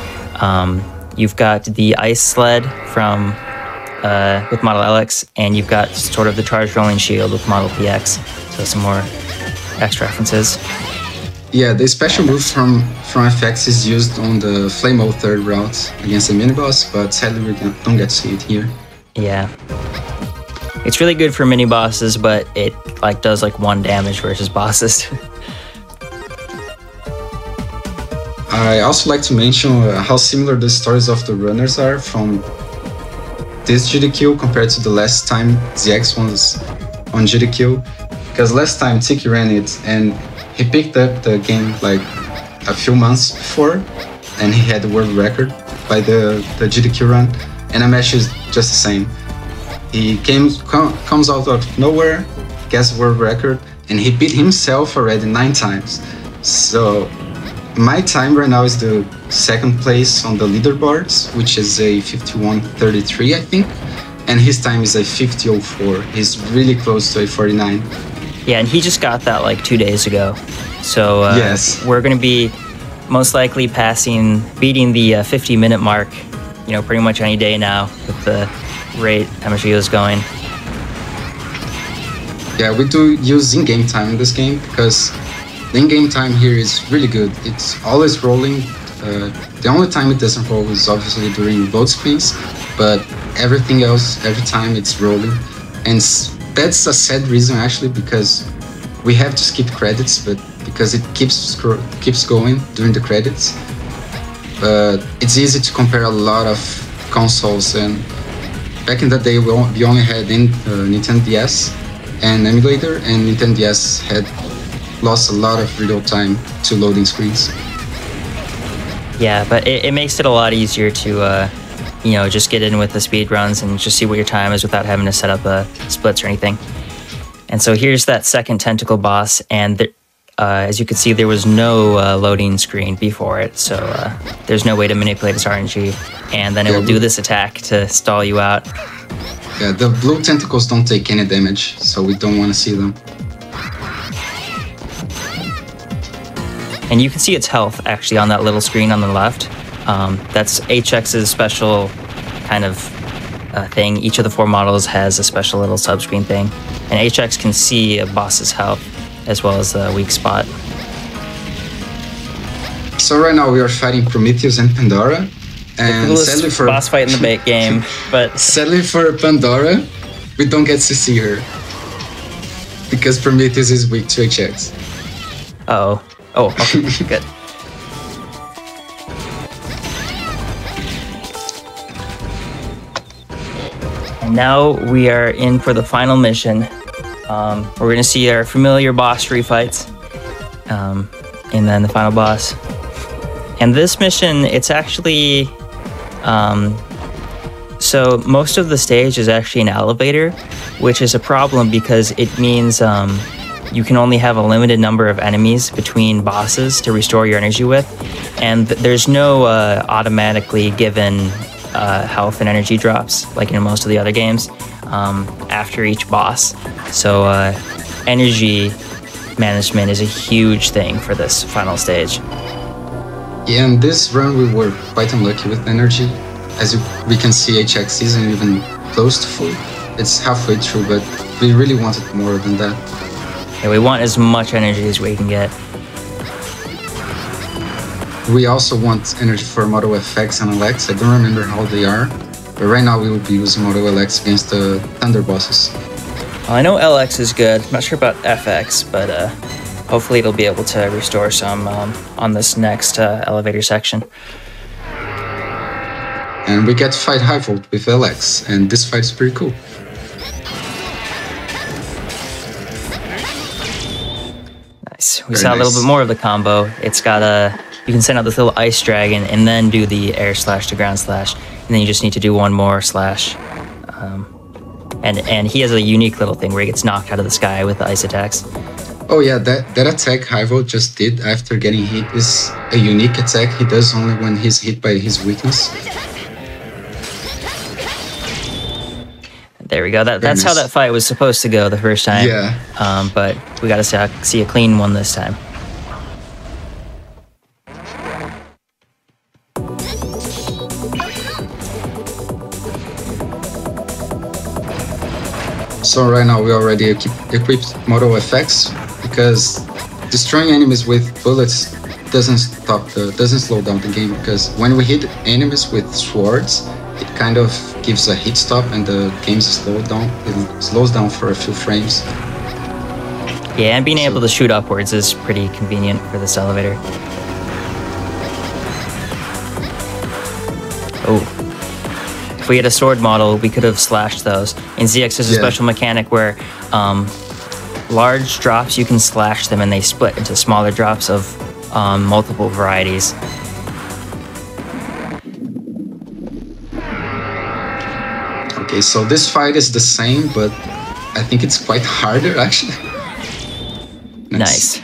Um, you've got the Ice Sled from uh, with Model LX, and you've got sort of the Charged Rolling Shield with Model PX. So some more extra references. Yeah, the special move from from FX is used on the Flammole third route against the mini boss, but sadly we don't get to see it here. Yeah. It's really good for mini bosses, but it like does like one damage versus bosses. <laughs> I also like to mention uh, how similar the stories of the runners are from this GDQ compared to the last time ZX was on GDQ. Because last time Tiki ran it and he picked up the game like a few months before and he had the world record by the, the GDQ run. And Amesh is just the same. He came com, comes out of nowhere, gets world record, and he beat himself already nine times. So my time right now is the second place on the leaderboards, which is a 51.33, I think. And his time is a 50.04. He's really close to a 49. Yeah, and he just got that like two days ago. So uh, Yes. we're going to be most likely passing, beating the uh, 50 minute mark, you know, pretty much any day now with the rate how MSU is going. Yeah, we do use in-game time in this game because the in-game time here is really good. It's always rolling. Uh, the only time it doesn't roll is obviously during load screens, but everything else, every time it's rolling. And that's a sad reason actually because we have to skip credits, but because it keeps keeps going during the credits. But it's easy to compare a lot of consoles and back in the day we we only had in, uh, Nintendo DS and emulator and Nintendo DS had lost a lot of real time to loading screens. Yeah, but it, it makes it a lot easier to, uh, you know, just get in with the speed runs and just see what your time is without having to set up uh, splits or anything. And so here's that second tentacle boss, and the, uh, as you can see, there was no uh, loading screen before it, so uh, there's no way to manipulate its RNG. And then it Yeah, will do this attack to stall you out. Yeah, the blue tentacles don't take any damage, so we don't want to see them. And you can see its health actually on that little screen on the left. Um, that's HX's special kind of uh, thing. Each of the four models has a special little subscreen thing. And HX can see a boss's health as well as the weak spot. So right now we are fighting Prometheus and Pandora, and Coolest sadly for boss fight in the bait game, <laughs> but sadly for Pandora, we don't get to see her because Prometheus is weak to HX. oh, oh, okay, <laughs> good. And now we are in for the final mission. Um, we're going to see our familiar boss refights, um, and then the final boss. And this mission, it's actually um, so most of the stage is actually an elevator, which is a problem because it means um, you can only have a limited number of enemies between bosses to restore your energy with, and th- there's no uh, automatically given uh, health and energy drops like in most of the other games um, after each boss. So uh, energy management is a huge thing for this final stage. Yeah, in this run we were quite unlucky with energy. As we can see, HX isn't even close to full. It's halfway through, but we really wanted more than that. Yeah, we want as much energy as we can get. We also want energy for Moto FX and LX. I don't remember how they are, but right now we will be using Moto LX against the Thunder bosses. I know LX is good. I'm not sure about FX, but uh, hopefully it'll be able to restore some um, on this next uh, elevator section. And we get to fight Hivolt with LX, and this fight is pretty cool. Nice. Nice. We Very saw a little bit more of the combo. It's got a you can send out this little ice dragon and then do the air slash to ground slash, and then you just need to do one more slash. Um, and and he has a unique little thing where he gets knocked out of the sky with the ice attacks. Oh yeah, that, that attack Hivolt just did after getting hit is a unique attack he does only when he's hit by his weakness. There we go. That, that's how that fight was supposed to go the first time. Yeah. Um, but we got to see, see a clean one this time. So right now we already equip- equipped Model FX because destroying enemies with bullets doesn't stop the doesn't slow down the game because when we hit enemies with swords it kind of gives a hit stop and the game slows down it slows down for a few frames. Yeah, and being able to shoot upwards is pretty convenient for this elevator. If we had a sword model, we could have slashed those. In ZX, there's a Yeah. special mechanic where um, large drops, you can slash them and they split into smaller drops of um, multiple varieties. Okay, so this fight is the same but I think it's quite harder <laughs> actually. Nice.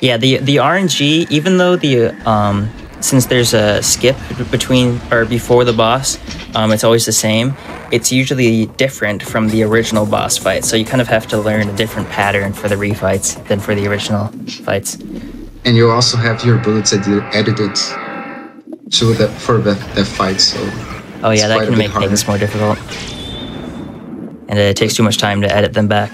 Yeah, the the RNG, even though the um, since there's a skip between or before the boss, um, it's always the same. It's usually different from the original boss fight, so you kind of have to learn a different pattern for the refights than for the original fights. And you also have your bullets edited to the for the, the fight, so Oh yeah, that can make harder. things more difficult, and it takes too much time to edit them back.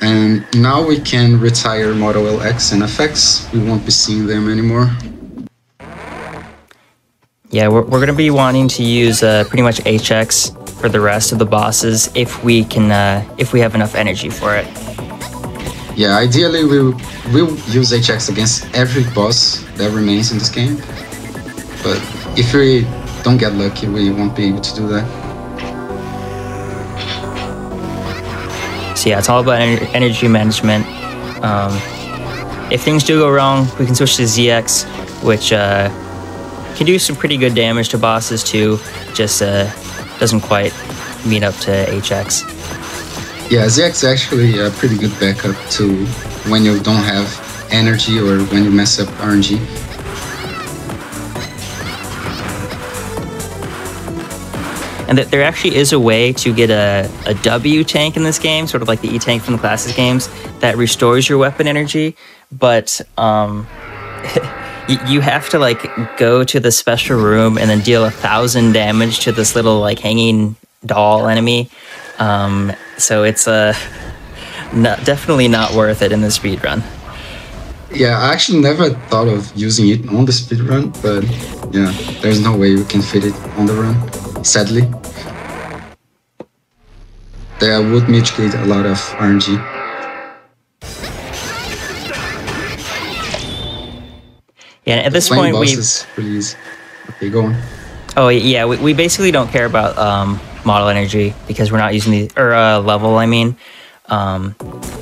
And now we can retire Model LX and FX. We won't be seeing them anymore. Yeah, we're, we're going to be wanting to use uh, pretty much HX for the rest of the bosses if we can, uh, if we have enough energy for it. Yeah, ideally we will use HX against every boss that remains in this game. But if we don't get lucky, we won't be able to do that. So yeah, it's all about ener- energy management. Um, if things do go wrong, we can switch to ZX, which uh, can do some pretty good damage to bosses too. Just uh, doesn't quite meet up to HX. Yeah, ZX is actually a pretty good backup to when you don't have energy or when you mess up RNG. And that there actually is a way to get a, a W tank in this game, sort of like the E tank from the classes games, that restores your weapon energy. But um, <laughs> you have to like go to the special room and then deal a thousand damage to this little like hanging doll enemy. Um, so it's uh, not, definitely not worth it in the speed run. Yeah, I actually never thought of using it on the speedrun, but yeah, there's no way you can fit it on the run, sadly. That would mitigate a lot of RNG. Yeah, at this point we bosses really easy. Okay, go on. Oh yeah, we, we basically don't care about um, model energy because we're not using the or uh, level. I mean, um,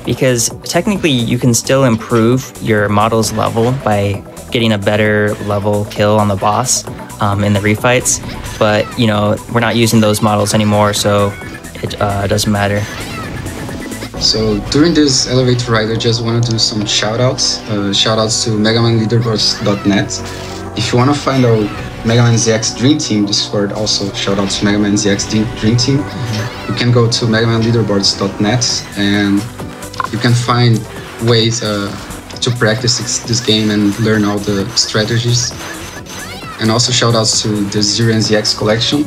because technically you can still improve your model's level by getting a better level kill on the boss um, in the refights. But you know we're not using those models anymore, so it uh, doesn't matter. So during this elevator ride, I just want to do some shout outs. Uh, shout outs to MegamanLeaderboards.net. If you want to find our Mega Man ZX Dream Team Discord, also shout out to Mega Man ZX Dream- Team. You can go to MegamanLeaderboards.net and you can find ways uh, to practice this, game and learn all the strategies. And also shout outs to the Zero ZX collection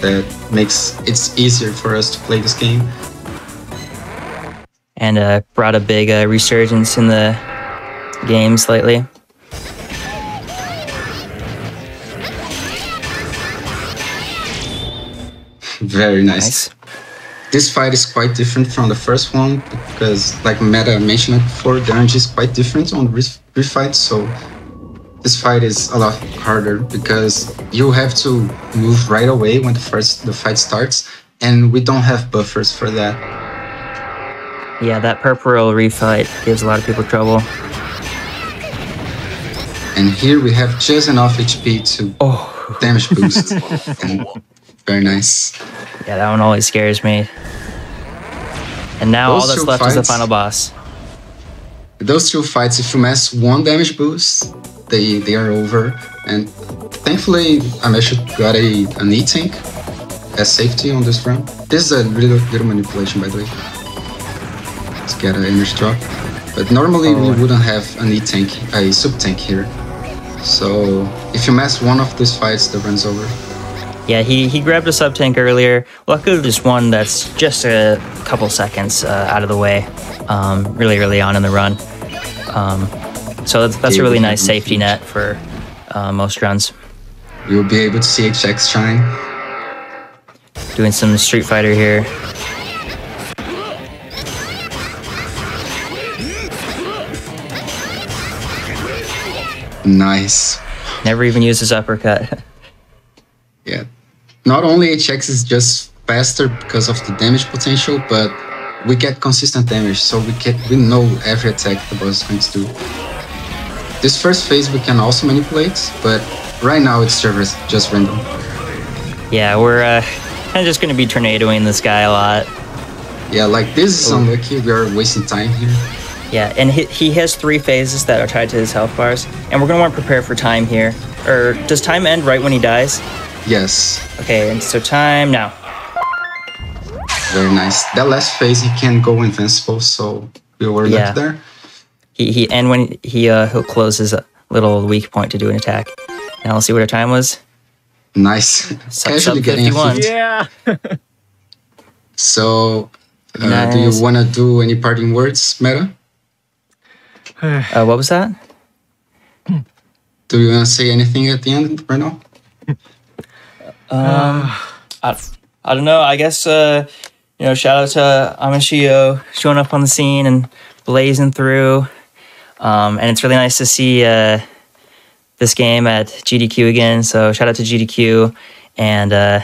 that makes it easier for us to play this game. And uh, brought a big uh, resurgence in the games lately. Very nice. Nice. This fight is quite different from the first one because, like Meta mentioned before, the RNG is quite different on re- refight. So this fight is a lot harder because you have to move right away when the first the fight starts, and we don't have buffers for that. Yeah, that purple refight gives a lot of people trouble. And here we have just enough HP to Oh, damage boost. <laughs> very nice. yeah, that one always scares me. And now all that's left is the final boss. Those two fights, if you mess one damage boost, they they are over. And thankfully, Amesha got a an E tank as safety on this round. This is a little little manipulation, by the way. Let's get an energy drop. But normally we Oh. wouldn't have an E tank, a sub tank here. So if you mess one of these fights, the run's over. Yeah, he, he grabbed a sub tank earlier. Luckily, just one that's just a couple seconds uh, out of the way, um, really early on in the run. Um, so that's, that's a really nice safety net for uh, most runs. You'll be able to see HX shine. Doing some Street Fighter here. Nice. Never even used his uppercut. <laughs> Yeah. Not only HX is just faster because of the damage potential, but we get consistent damage, so we can we know every attack the boss is going to do. This first phase we can also manipulate, but right now it's just just random. yeah, we're uh, kind of just going to be tornadoing this guy a lot. Yeah, like this is Oh. unlucky. We are wasting time here. Yeah, and he, he has three phases that are tied to his health bars, and we're going to want to prepare for time here. Or does time end right when he dies? Yes, Okay, and so time now. very nice. That last phase he can go invincible, so we were Yeah. left there. He, he and when he uh, he'll close his uh, little weak point to do an attack. Now let's see what our time was. Nice. <laughs> Sub- Casually sub getting a 51. 50. Yeah. <laughs> So, uh, do you want to do any parting words, Meta? <sighs> Uh, what was that? Do you want to say anything at the end right now? I, I don't know. I guess uh, you know, shout out to Amesiyo showing up on the scene and blazing through. Um, and it's really nice to see uh, this game at GDQ again. So shout out to GDQ and uh,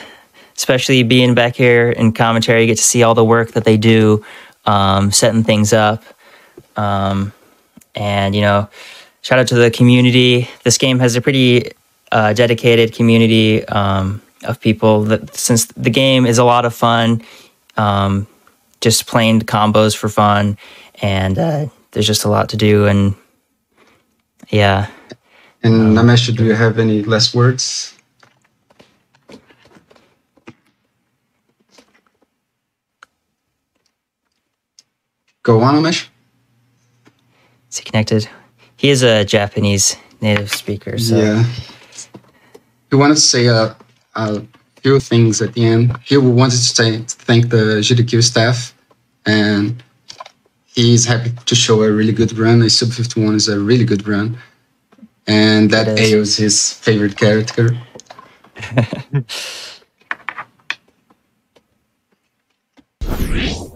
especially being back here in commentary, you get to see all the work that they do, um, setting things up. Um, and you know, shout out to the community. This game has a pretty uh, dedicated community um, of people. That since the game is a lot of fun, um, just playing combos for fun, and uh, there's just a lot to do. And yeah, And Namesha, do you have any last words? Go on, Namesh. Is he connected? He is a Japanese native speaker, so Yeah. He wanted to say a, a few things at the end. He wanted to, say, to thank the GDQ staff, and he's happy to show a really good run. A sub 51 is a really good run, and that It is. Is his favorite character. <laughs> <laughs>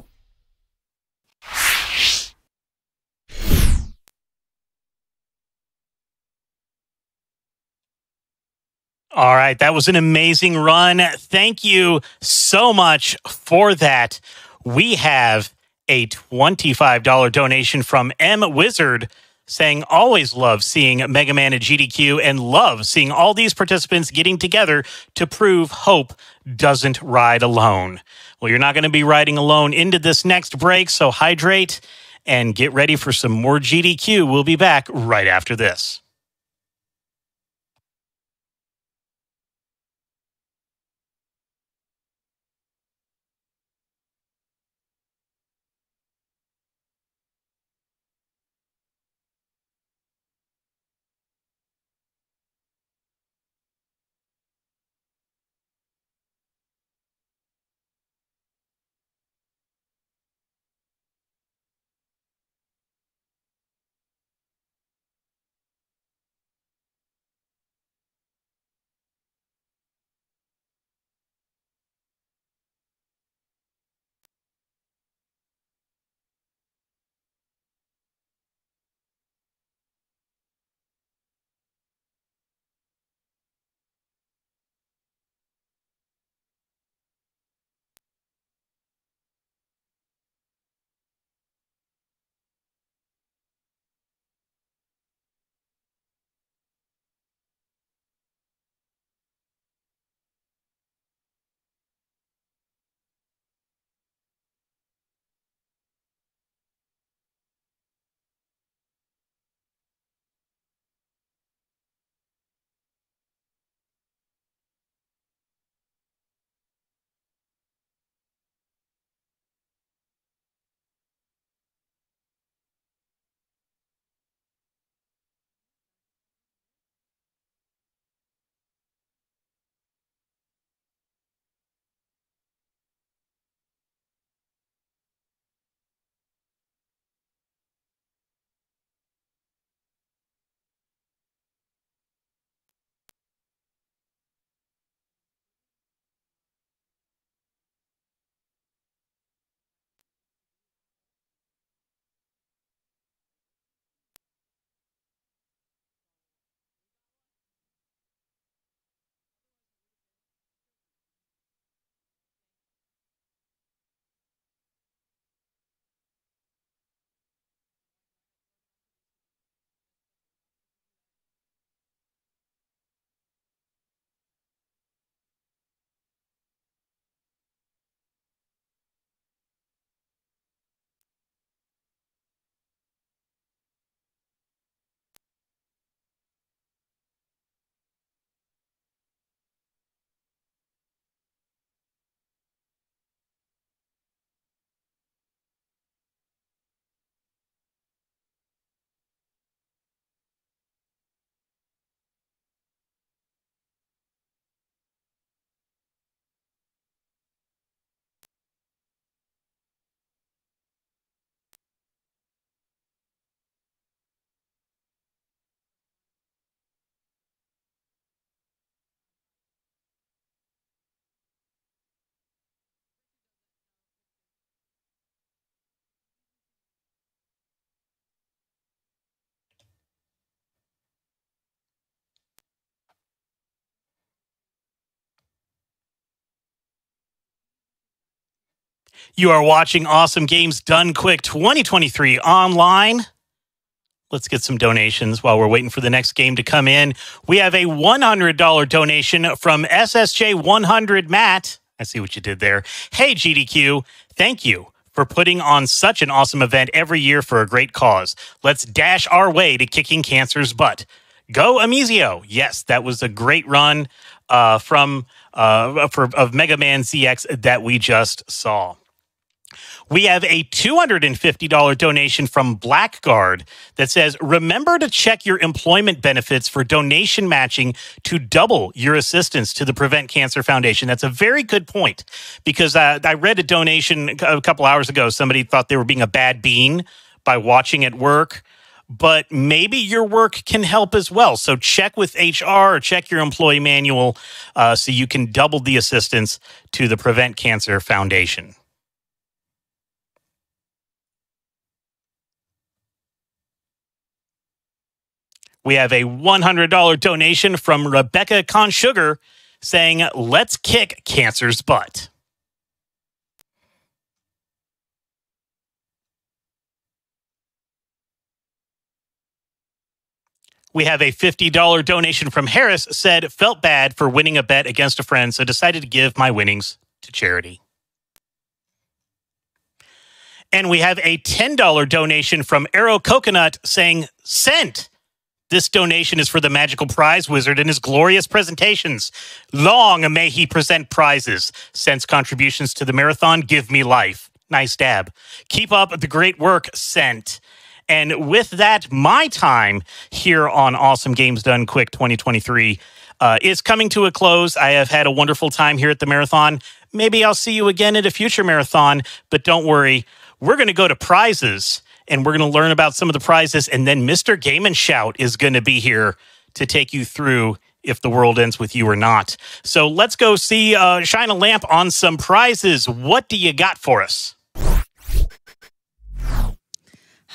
All right, that was an amazing run. Thank you so much for that. We have a $25 donation from M Wizard saying always love seeing Mega Man at GDQ and love seeing all these participants getting together to prove hope doesn't ride alone. Well, you're not going to be riding alone into this next break, so hydrate and get ready for some more GDQ. We'll be back right after this. You are watching Awesome Games Done Quick 2023 online. Let's get some donations while we're waiting for the next game to come in. We have a $100 donation from SSJ100 Matt. I see what you did there. Hey, GDQ, thank you for putting on such an awesome event every year for a great cause. Let's dash our way to kicking cancer's butt. Go Amesiyo. Yes, that was a great run uh, from uh, for, of Mega Man ZX that we just saw. We have a $250 donation from Blackguard that says, Remember to check your employment benefits for donation matching to double your assistance to the Prevent Cancer Foundation. That's a very good point because uh, I read a donation a couple hours ago. Somebody thought they were being a bad bean by watching at work but maybe your work can help as well. So check with HR or check your employee manual uh, so you can double the assistance to the Prevent Cancer Foundation. We have a $100 donation from Rebecca Consugar saying, Let's kick cancer's butt. We have a $50 donation from Harris said, Felt bad for winning a bet against a friend, so decided to give my winnings to charity. And we have a $10 donation from Arrow Coconut saying, Sent. This donation is for the magical prize wizard and his glorious presentations. Long may he present prizes. Sends contributions to the marathon. Give me life. Nice dab. Keep up the great work, Sent. And with that, my time here on Awesome Games Done Quick 2023 uh, is coming to a close. I have had a wonderful time here at the marathon. Maybe I'll see you again at a future marathon, but don't worry. We're going to go to prizes and we're going to learn about some of the prizes. And then Mr. Game and Shout is going to be here to take you through if the world ends with you or not. So let's go see, uh, shine a lamp on some prizes. What do you got for us?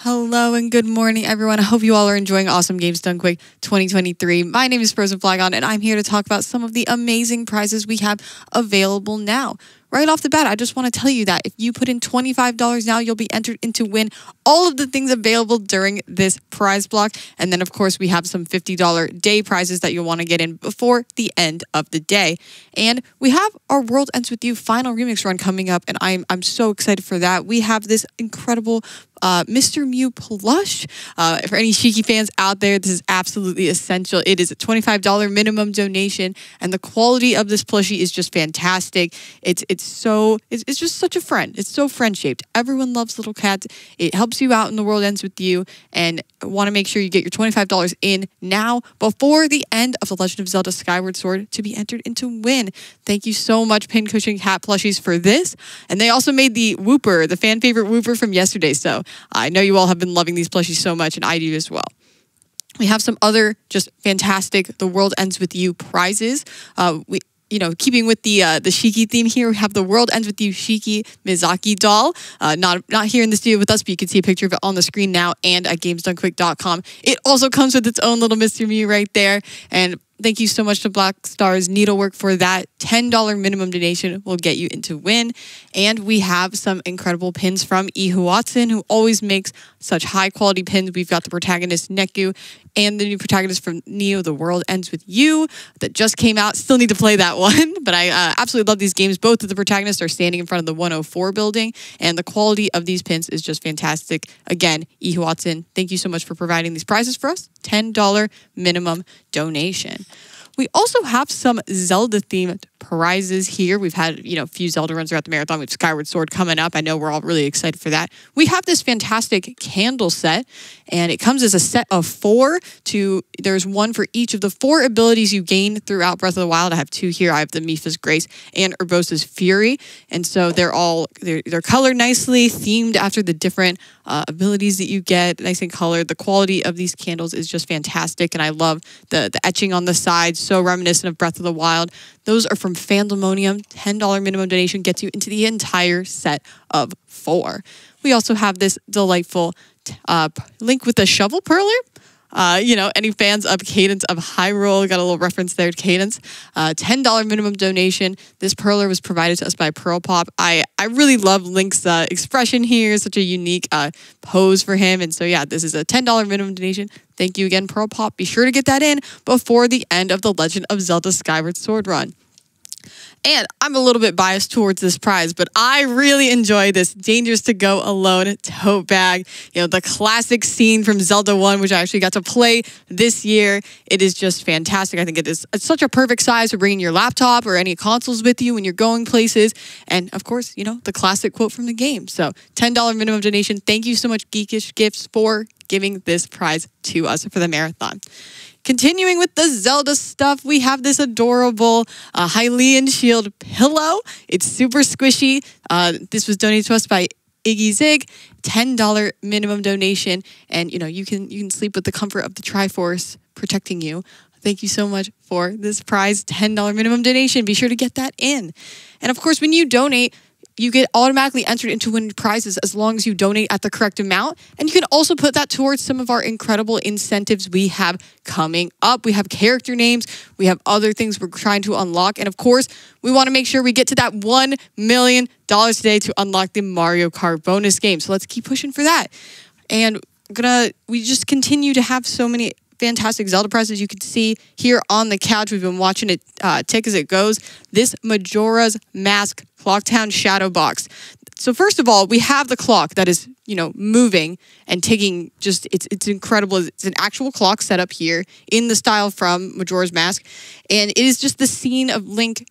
Hello and good morning, everyone. I hope you all are enjoying Awesome Games Done Quick 2023. My name is FrozenFlygone, and I'm here to talk about some of the amazing prizes we have available now right off the bat, I just want to tell you that if you put in $25 now, you'll be entered into win all of the things available during this prize block. And then, of course, we have some $50 day prizes that you'll want to get in before the end of the day. And we have our World Ends With You final remix run coming up, and I'm, I'm so excited for that. We have this incredible uh, Mr. Mew plush. Uh, for any Shiki fans out there, this is absolutely essential. It is a $25 minimum donation, and the quality of this plushie is just fantastic. It's it's so it's, it's just such a friend. It's so friend shaped. Everyone loves little cats. It helps you out, and the world ends with you. And want to make sure you get your $25 in now before the end of The Legend of Zelda Skyward Sword to be entered into win. Thank you so much, Pincushion Cat Plushies, for this. And they also made the Wooper, the fan favorite Wooper from yesterday. So I know you all have been loving these plushies so much, and I do as well. We have some other just fantastic The World Ends With You prizes. Uh, we you know, keeping with the uh, the Shiki theme here, we have the World Ends With You Shiki Misaki doll. Uh, not not here in the studio with us, but you can see a picture of it on the screen now and at GamesDoneQuick.com. It also comes with its own little. Mew right there. And Thank you so much to Black Stars Needlework for that. $10 minimum donation will get you into win. And we have some incredible pins from Ihu Watson, who always makes such high quality pins. We've got the protagonist Neku and the new protagonist from Neo, The World Ends With You, that just came out. Still need to play that <laughs> one, but I uh, absolutely love these games. Both of the protagonists are standing in front of the 104 building, and the quality of these pins is just fantastic. Again, Ihu Watson, thank you so much for providing these prizes for us. $10 minimum donation. We also have some Zelda themed prizes here. We've had, you know, a few Zelda runs throughout the marathon. We have Skyward Sword coming up. I know we're all really excited for that. We have this fantastic candle set, and it comes as a set of four. To there's one for each of the four abilities you gain throughout Breath of the Wild. I have two here. I have the Mipha's Grace and Urbosa's Fury, and so they're all they're, they're colored nicely, themed after the different uh, abilities that you get, nice and colored. The quality of these candles is just fantastic, and I love the the etching on the sides, so reminiscent of Breath of the Wild. Those are from Fandemonium. $10 minimum donation gets you into the entire set of four. We also have this delightful uh, link with the shovel perler. Uh, you know, any fans of Cadence of Hyrule got a little reference there to Cadence. Uh, $10 minimum donation. This perler was provided to us by Pearl Pop. I, I really love Link's uh, expression here, such a unique uh, pose for him. And so, yeah, this is a $10 minimum donation. Thank you again, Pearl Pop. Be sure to get that in before the end of the Legend of Zelda Skyward Sword run. And I'm a little bit biased towards this prize, but I really enjoy this Dangerous to Go Alone tote bag. You know, the classic scene from Zelda 1, which I actually got to play this year. It is just fantastic. I think it is it's such a perfect size for bringing your laptop or any consoles with you when you're going places. And of course, you know, the classic quote from the game. So $10 minimum donation. Thank you so much, Geekish Gifts, for giving this prize to us for the marathon. Continuing with the Zelda stuff, we have this adorable uh, Hylian Shield pillow. It's super squishy. Uh, this was donated to us by Iggy Zig, ten dollar minimum donation, and you know you can you can sleep with the comfort of the Triforce protecting you. Thank you so much for this prize, ten dollar minimum donation. Be sure to get that in, and of course when you donate, you get automatically entered into win prizes as long as you donate at the correct amount. And you can also put that towards some of our incredible incentives we have coming up. We have character names, we have other things we're trying to unlock. And of course, we want to make sure we get to that $1 million today to unlock the Mario Kart bonus game. So let's keep pushing for that. And gonna we just continue to have so many fantastic Zelda prizes. You can see here on the couch. We've been watching it uh, tick as it goes. This Majora's Mask Clocktown Shadow Box. So first of all, we have the clock that is, you know, moving and taking just it's it's incredible. It's an actual clock set up here in the style from Majora's Mask. And it is just the scene of Link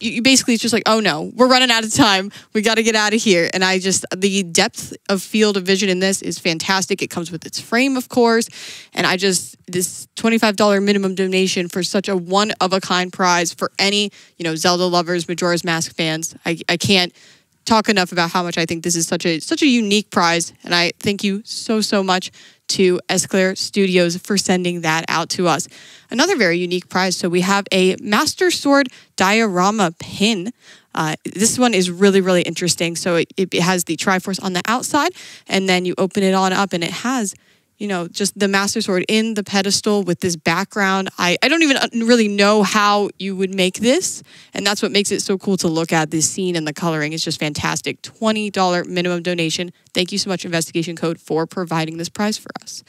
you basically it's just like oh no we're running out of time. We got to get out of here. And i just the depth of field of vision in this is fantastic. It comes with its frame of course. And i just this $25 minimum donation for such a one of a kind prize for any you know zelda lovers majora's mask fans. I, I can't talk enough about how much i think this is such a such a unique prize. And i thank you so so much to Esclair Studios for sending that out to us. Another very unique prize. So we have a Master Sword diorama pin. Uh, this one is really, really interesting. So it, it has the Triforce on the outside, and then you open it on up, and it has you know, just the Master Sword in the pedestal with this background. I, I don't even uh, really know how you would make this. And that's what makes it so cool to look at. This scene and the coloring is just fantastic. $20 minimum donation. Thank you so much, Investigation Code, for providing this prize for us.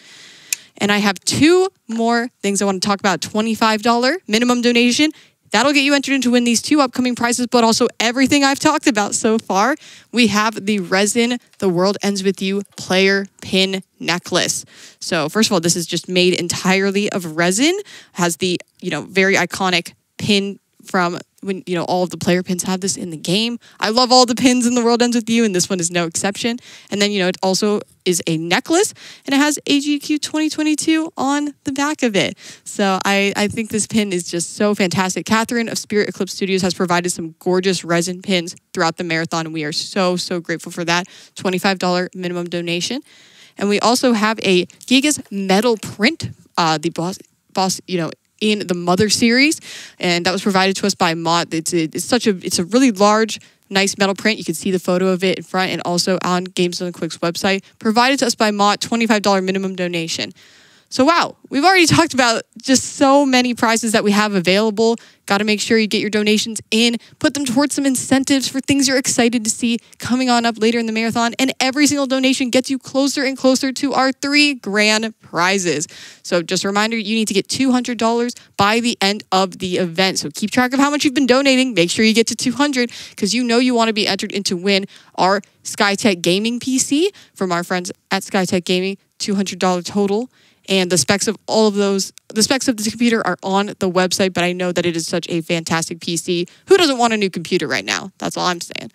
And I have two more things I want to talk about $25 minimum donation. That'll get you entered into win these two upcoming prizes, but also everything I've talked about so far. We have the resin The World Ends With You player pin necklace. So first of all, this is just made entirely of resin, has the, you know, very iconic pin from when you know all of the player pins have this in the game. I love all the pins in the world ends with you, and this one is no exception. And then you know it also is a necklace, and it has AGQ 2022 on the back of it. So I I think this pin is just so fantastic. Catherine of Spirit Eclipse Studios has provided some gorgeous resin pins throughout the marathon, and we are so so grateful for that. Twenty five dollar minimum donation, and we also have a Giygas metal print. Uh, the boss boss you know in the Mother series, and that was provided to us by Mott. It's, a, it's such a it's a really large, nice metal print. You can see the photo of it in front, and also on Games Done Quick's website. Provided to us by Mott, twenty five dollar minimum donation. So, wow, we've already <laughs> talked about just so many prizes that we have available. Got to make sure you get your donations in, put them towards some incentives for things you're excited to see coming on up later in the marathon. And every single donation gets you closer and closer to our three grand prizes. So, just a reminder you need to get $200 by the end of the event. So, keep track of how much you've been donating. Make sure you get to 200 because you know you want to be entered into win our SkyTech Gaming PC from our friends at SkyTech Gaming, $200 total and the specs of all of those the specs of the computer are on the website but i know that it is such a fantastic pc who doesn't want a new computer right now? That's all i'm saying.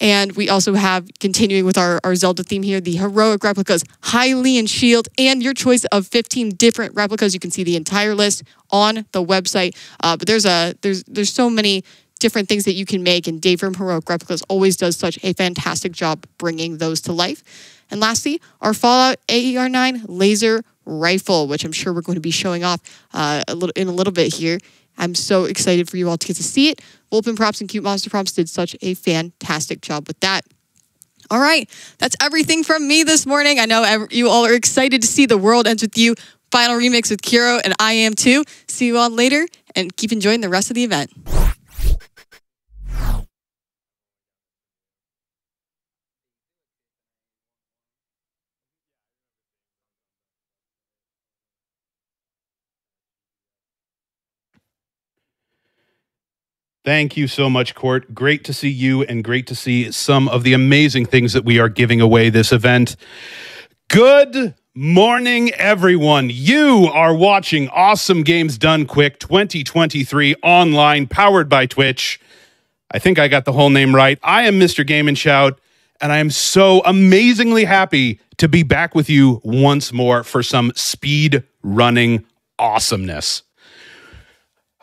And we also have continuing with our, our zelda theme here the heroic replicas Hylian shield and your choice of 15 different replicas. You can see the entire list on the website. Uh, but there's a there's there's so many different things that you can make and dave from heroic replicas always does such a fantastic job bringing those to life. And lastly, our Fallout AER9 laser rifle, which I'm sure we're going to be showing off uh, a little in a little bit here. I'm so excited for you all to get to see it. Volpin Props and Cute Monster Props did such a fantastic job with that. All right, that's everything from me this morning. I know you all are excited to see the world ends with you Final remix with Kiro, and I Am Too. See you all later and keep enjoying the rest of the event. Thank you so much, Court. Great to see you and great to see some of the amazing things that we are giving away this event. Good morning, everyone. You are watching Awesome Games Done Quick 2023 online, powered by Twitch. I think I got the whole name right. I am Mr. Game and Shout, and I am so amazingly happy to be back with you once more for some speed running awesomeness.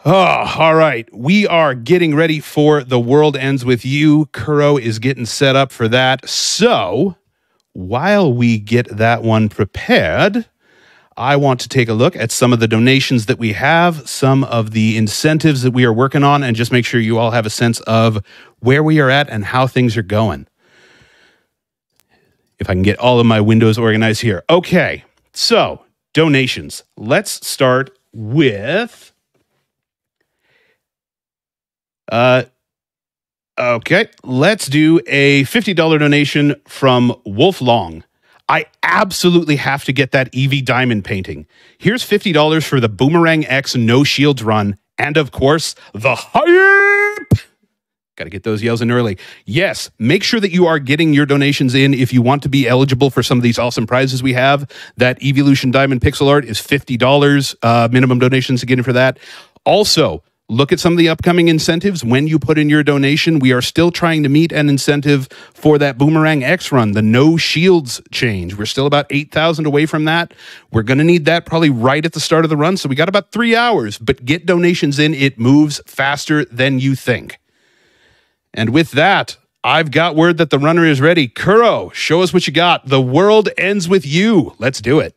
Oh, all right. We are getting ready for The World Ends With You. Kuro is getting set up for that. So, while we get that one prepared, I want to take a look at some of the donations that we have, some of the incentives that we are working on, and just make sure you all have a sense of where we are at and how things are going. If I can get all of my windows organized here. Okay, so donations. Let's start with. Uh, okay, let's do a $50 donation from Wolf Long. I absolutely have to get that Eevee Diamond painting. Here's $50 for the Boomerang X No Shields run, and of course, the hype! Got to get those yells in early. Yes, make sure that you are getting your donations in if you want to be eligible for some of these awesome prizes we have. That Evolution Diamond pixel art is $50 uh, minimum donations to get in for that. Also, look at some of the upcoming incentives when you put in your donation. We are still trying to meet an incentive for that Boomerang X run, the no shields change. We're still about 8,000 away from that. We're going to need that probably right at the start of the run. So we got about three hours, but get donations in. It moves faster than you think. And with that, I've got word that the runner is ready. Kuro, show us what you got. The world ends with you. Let's do it.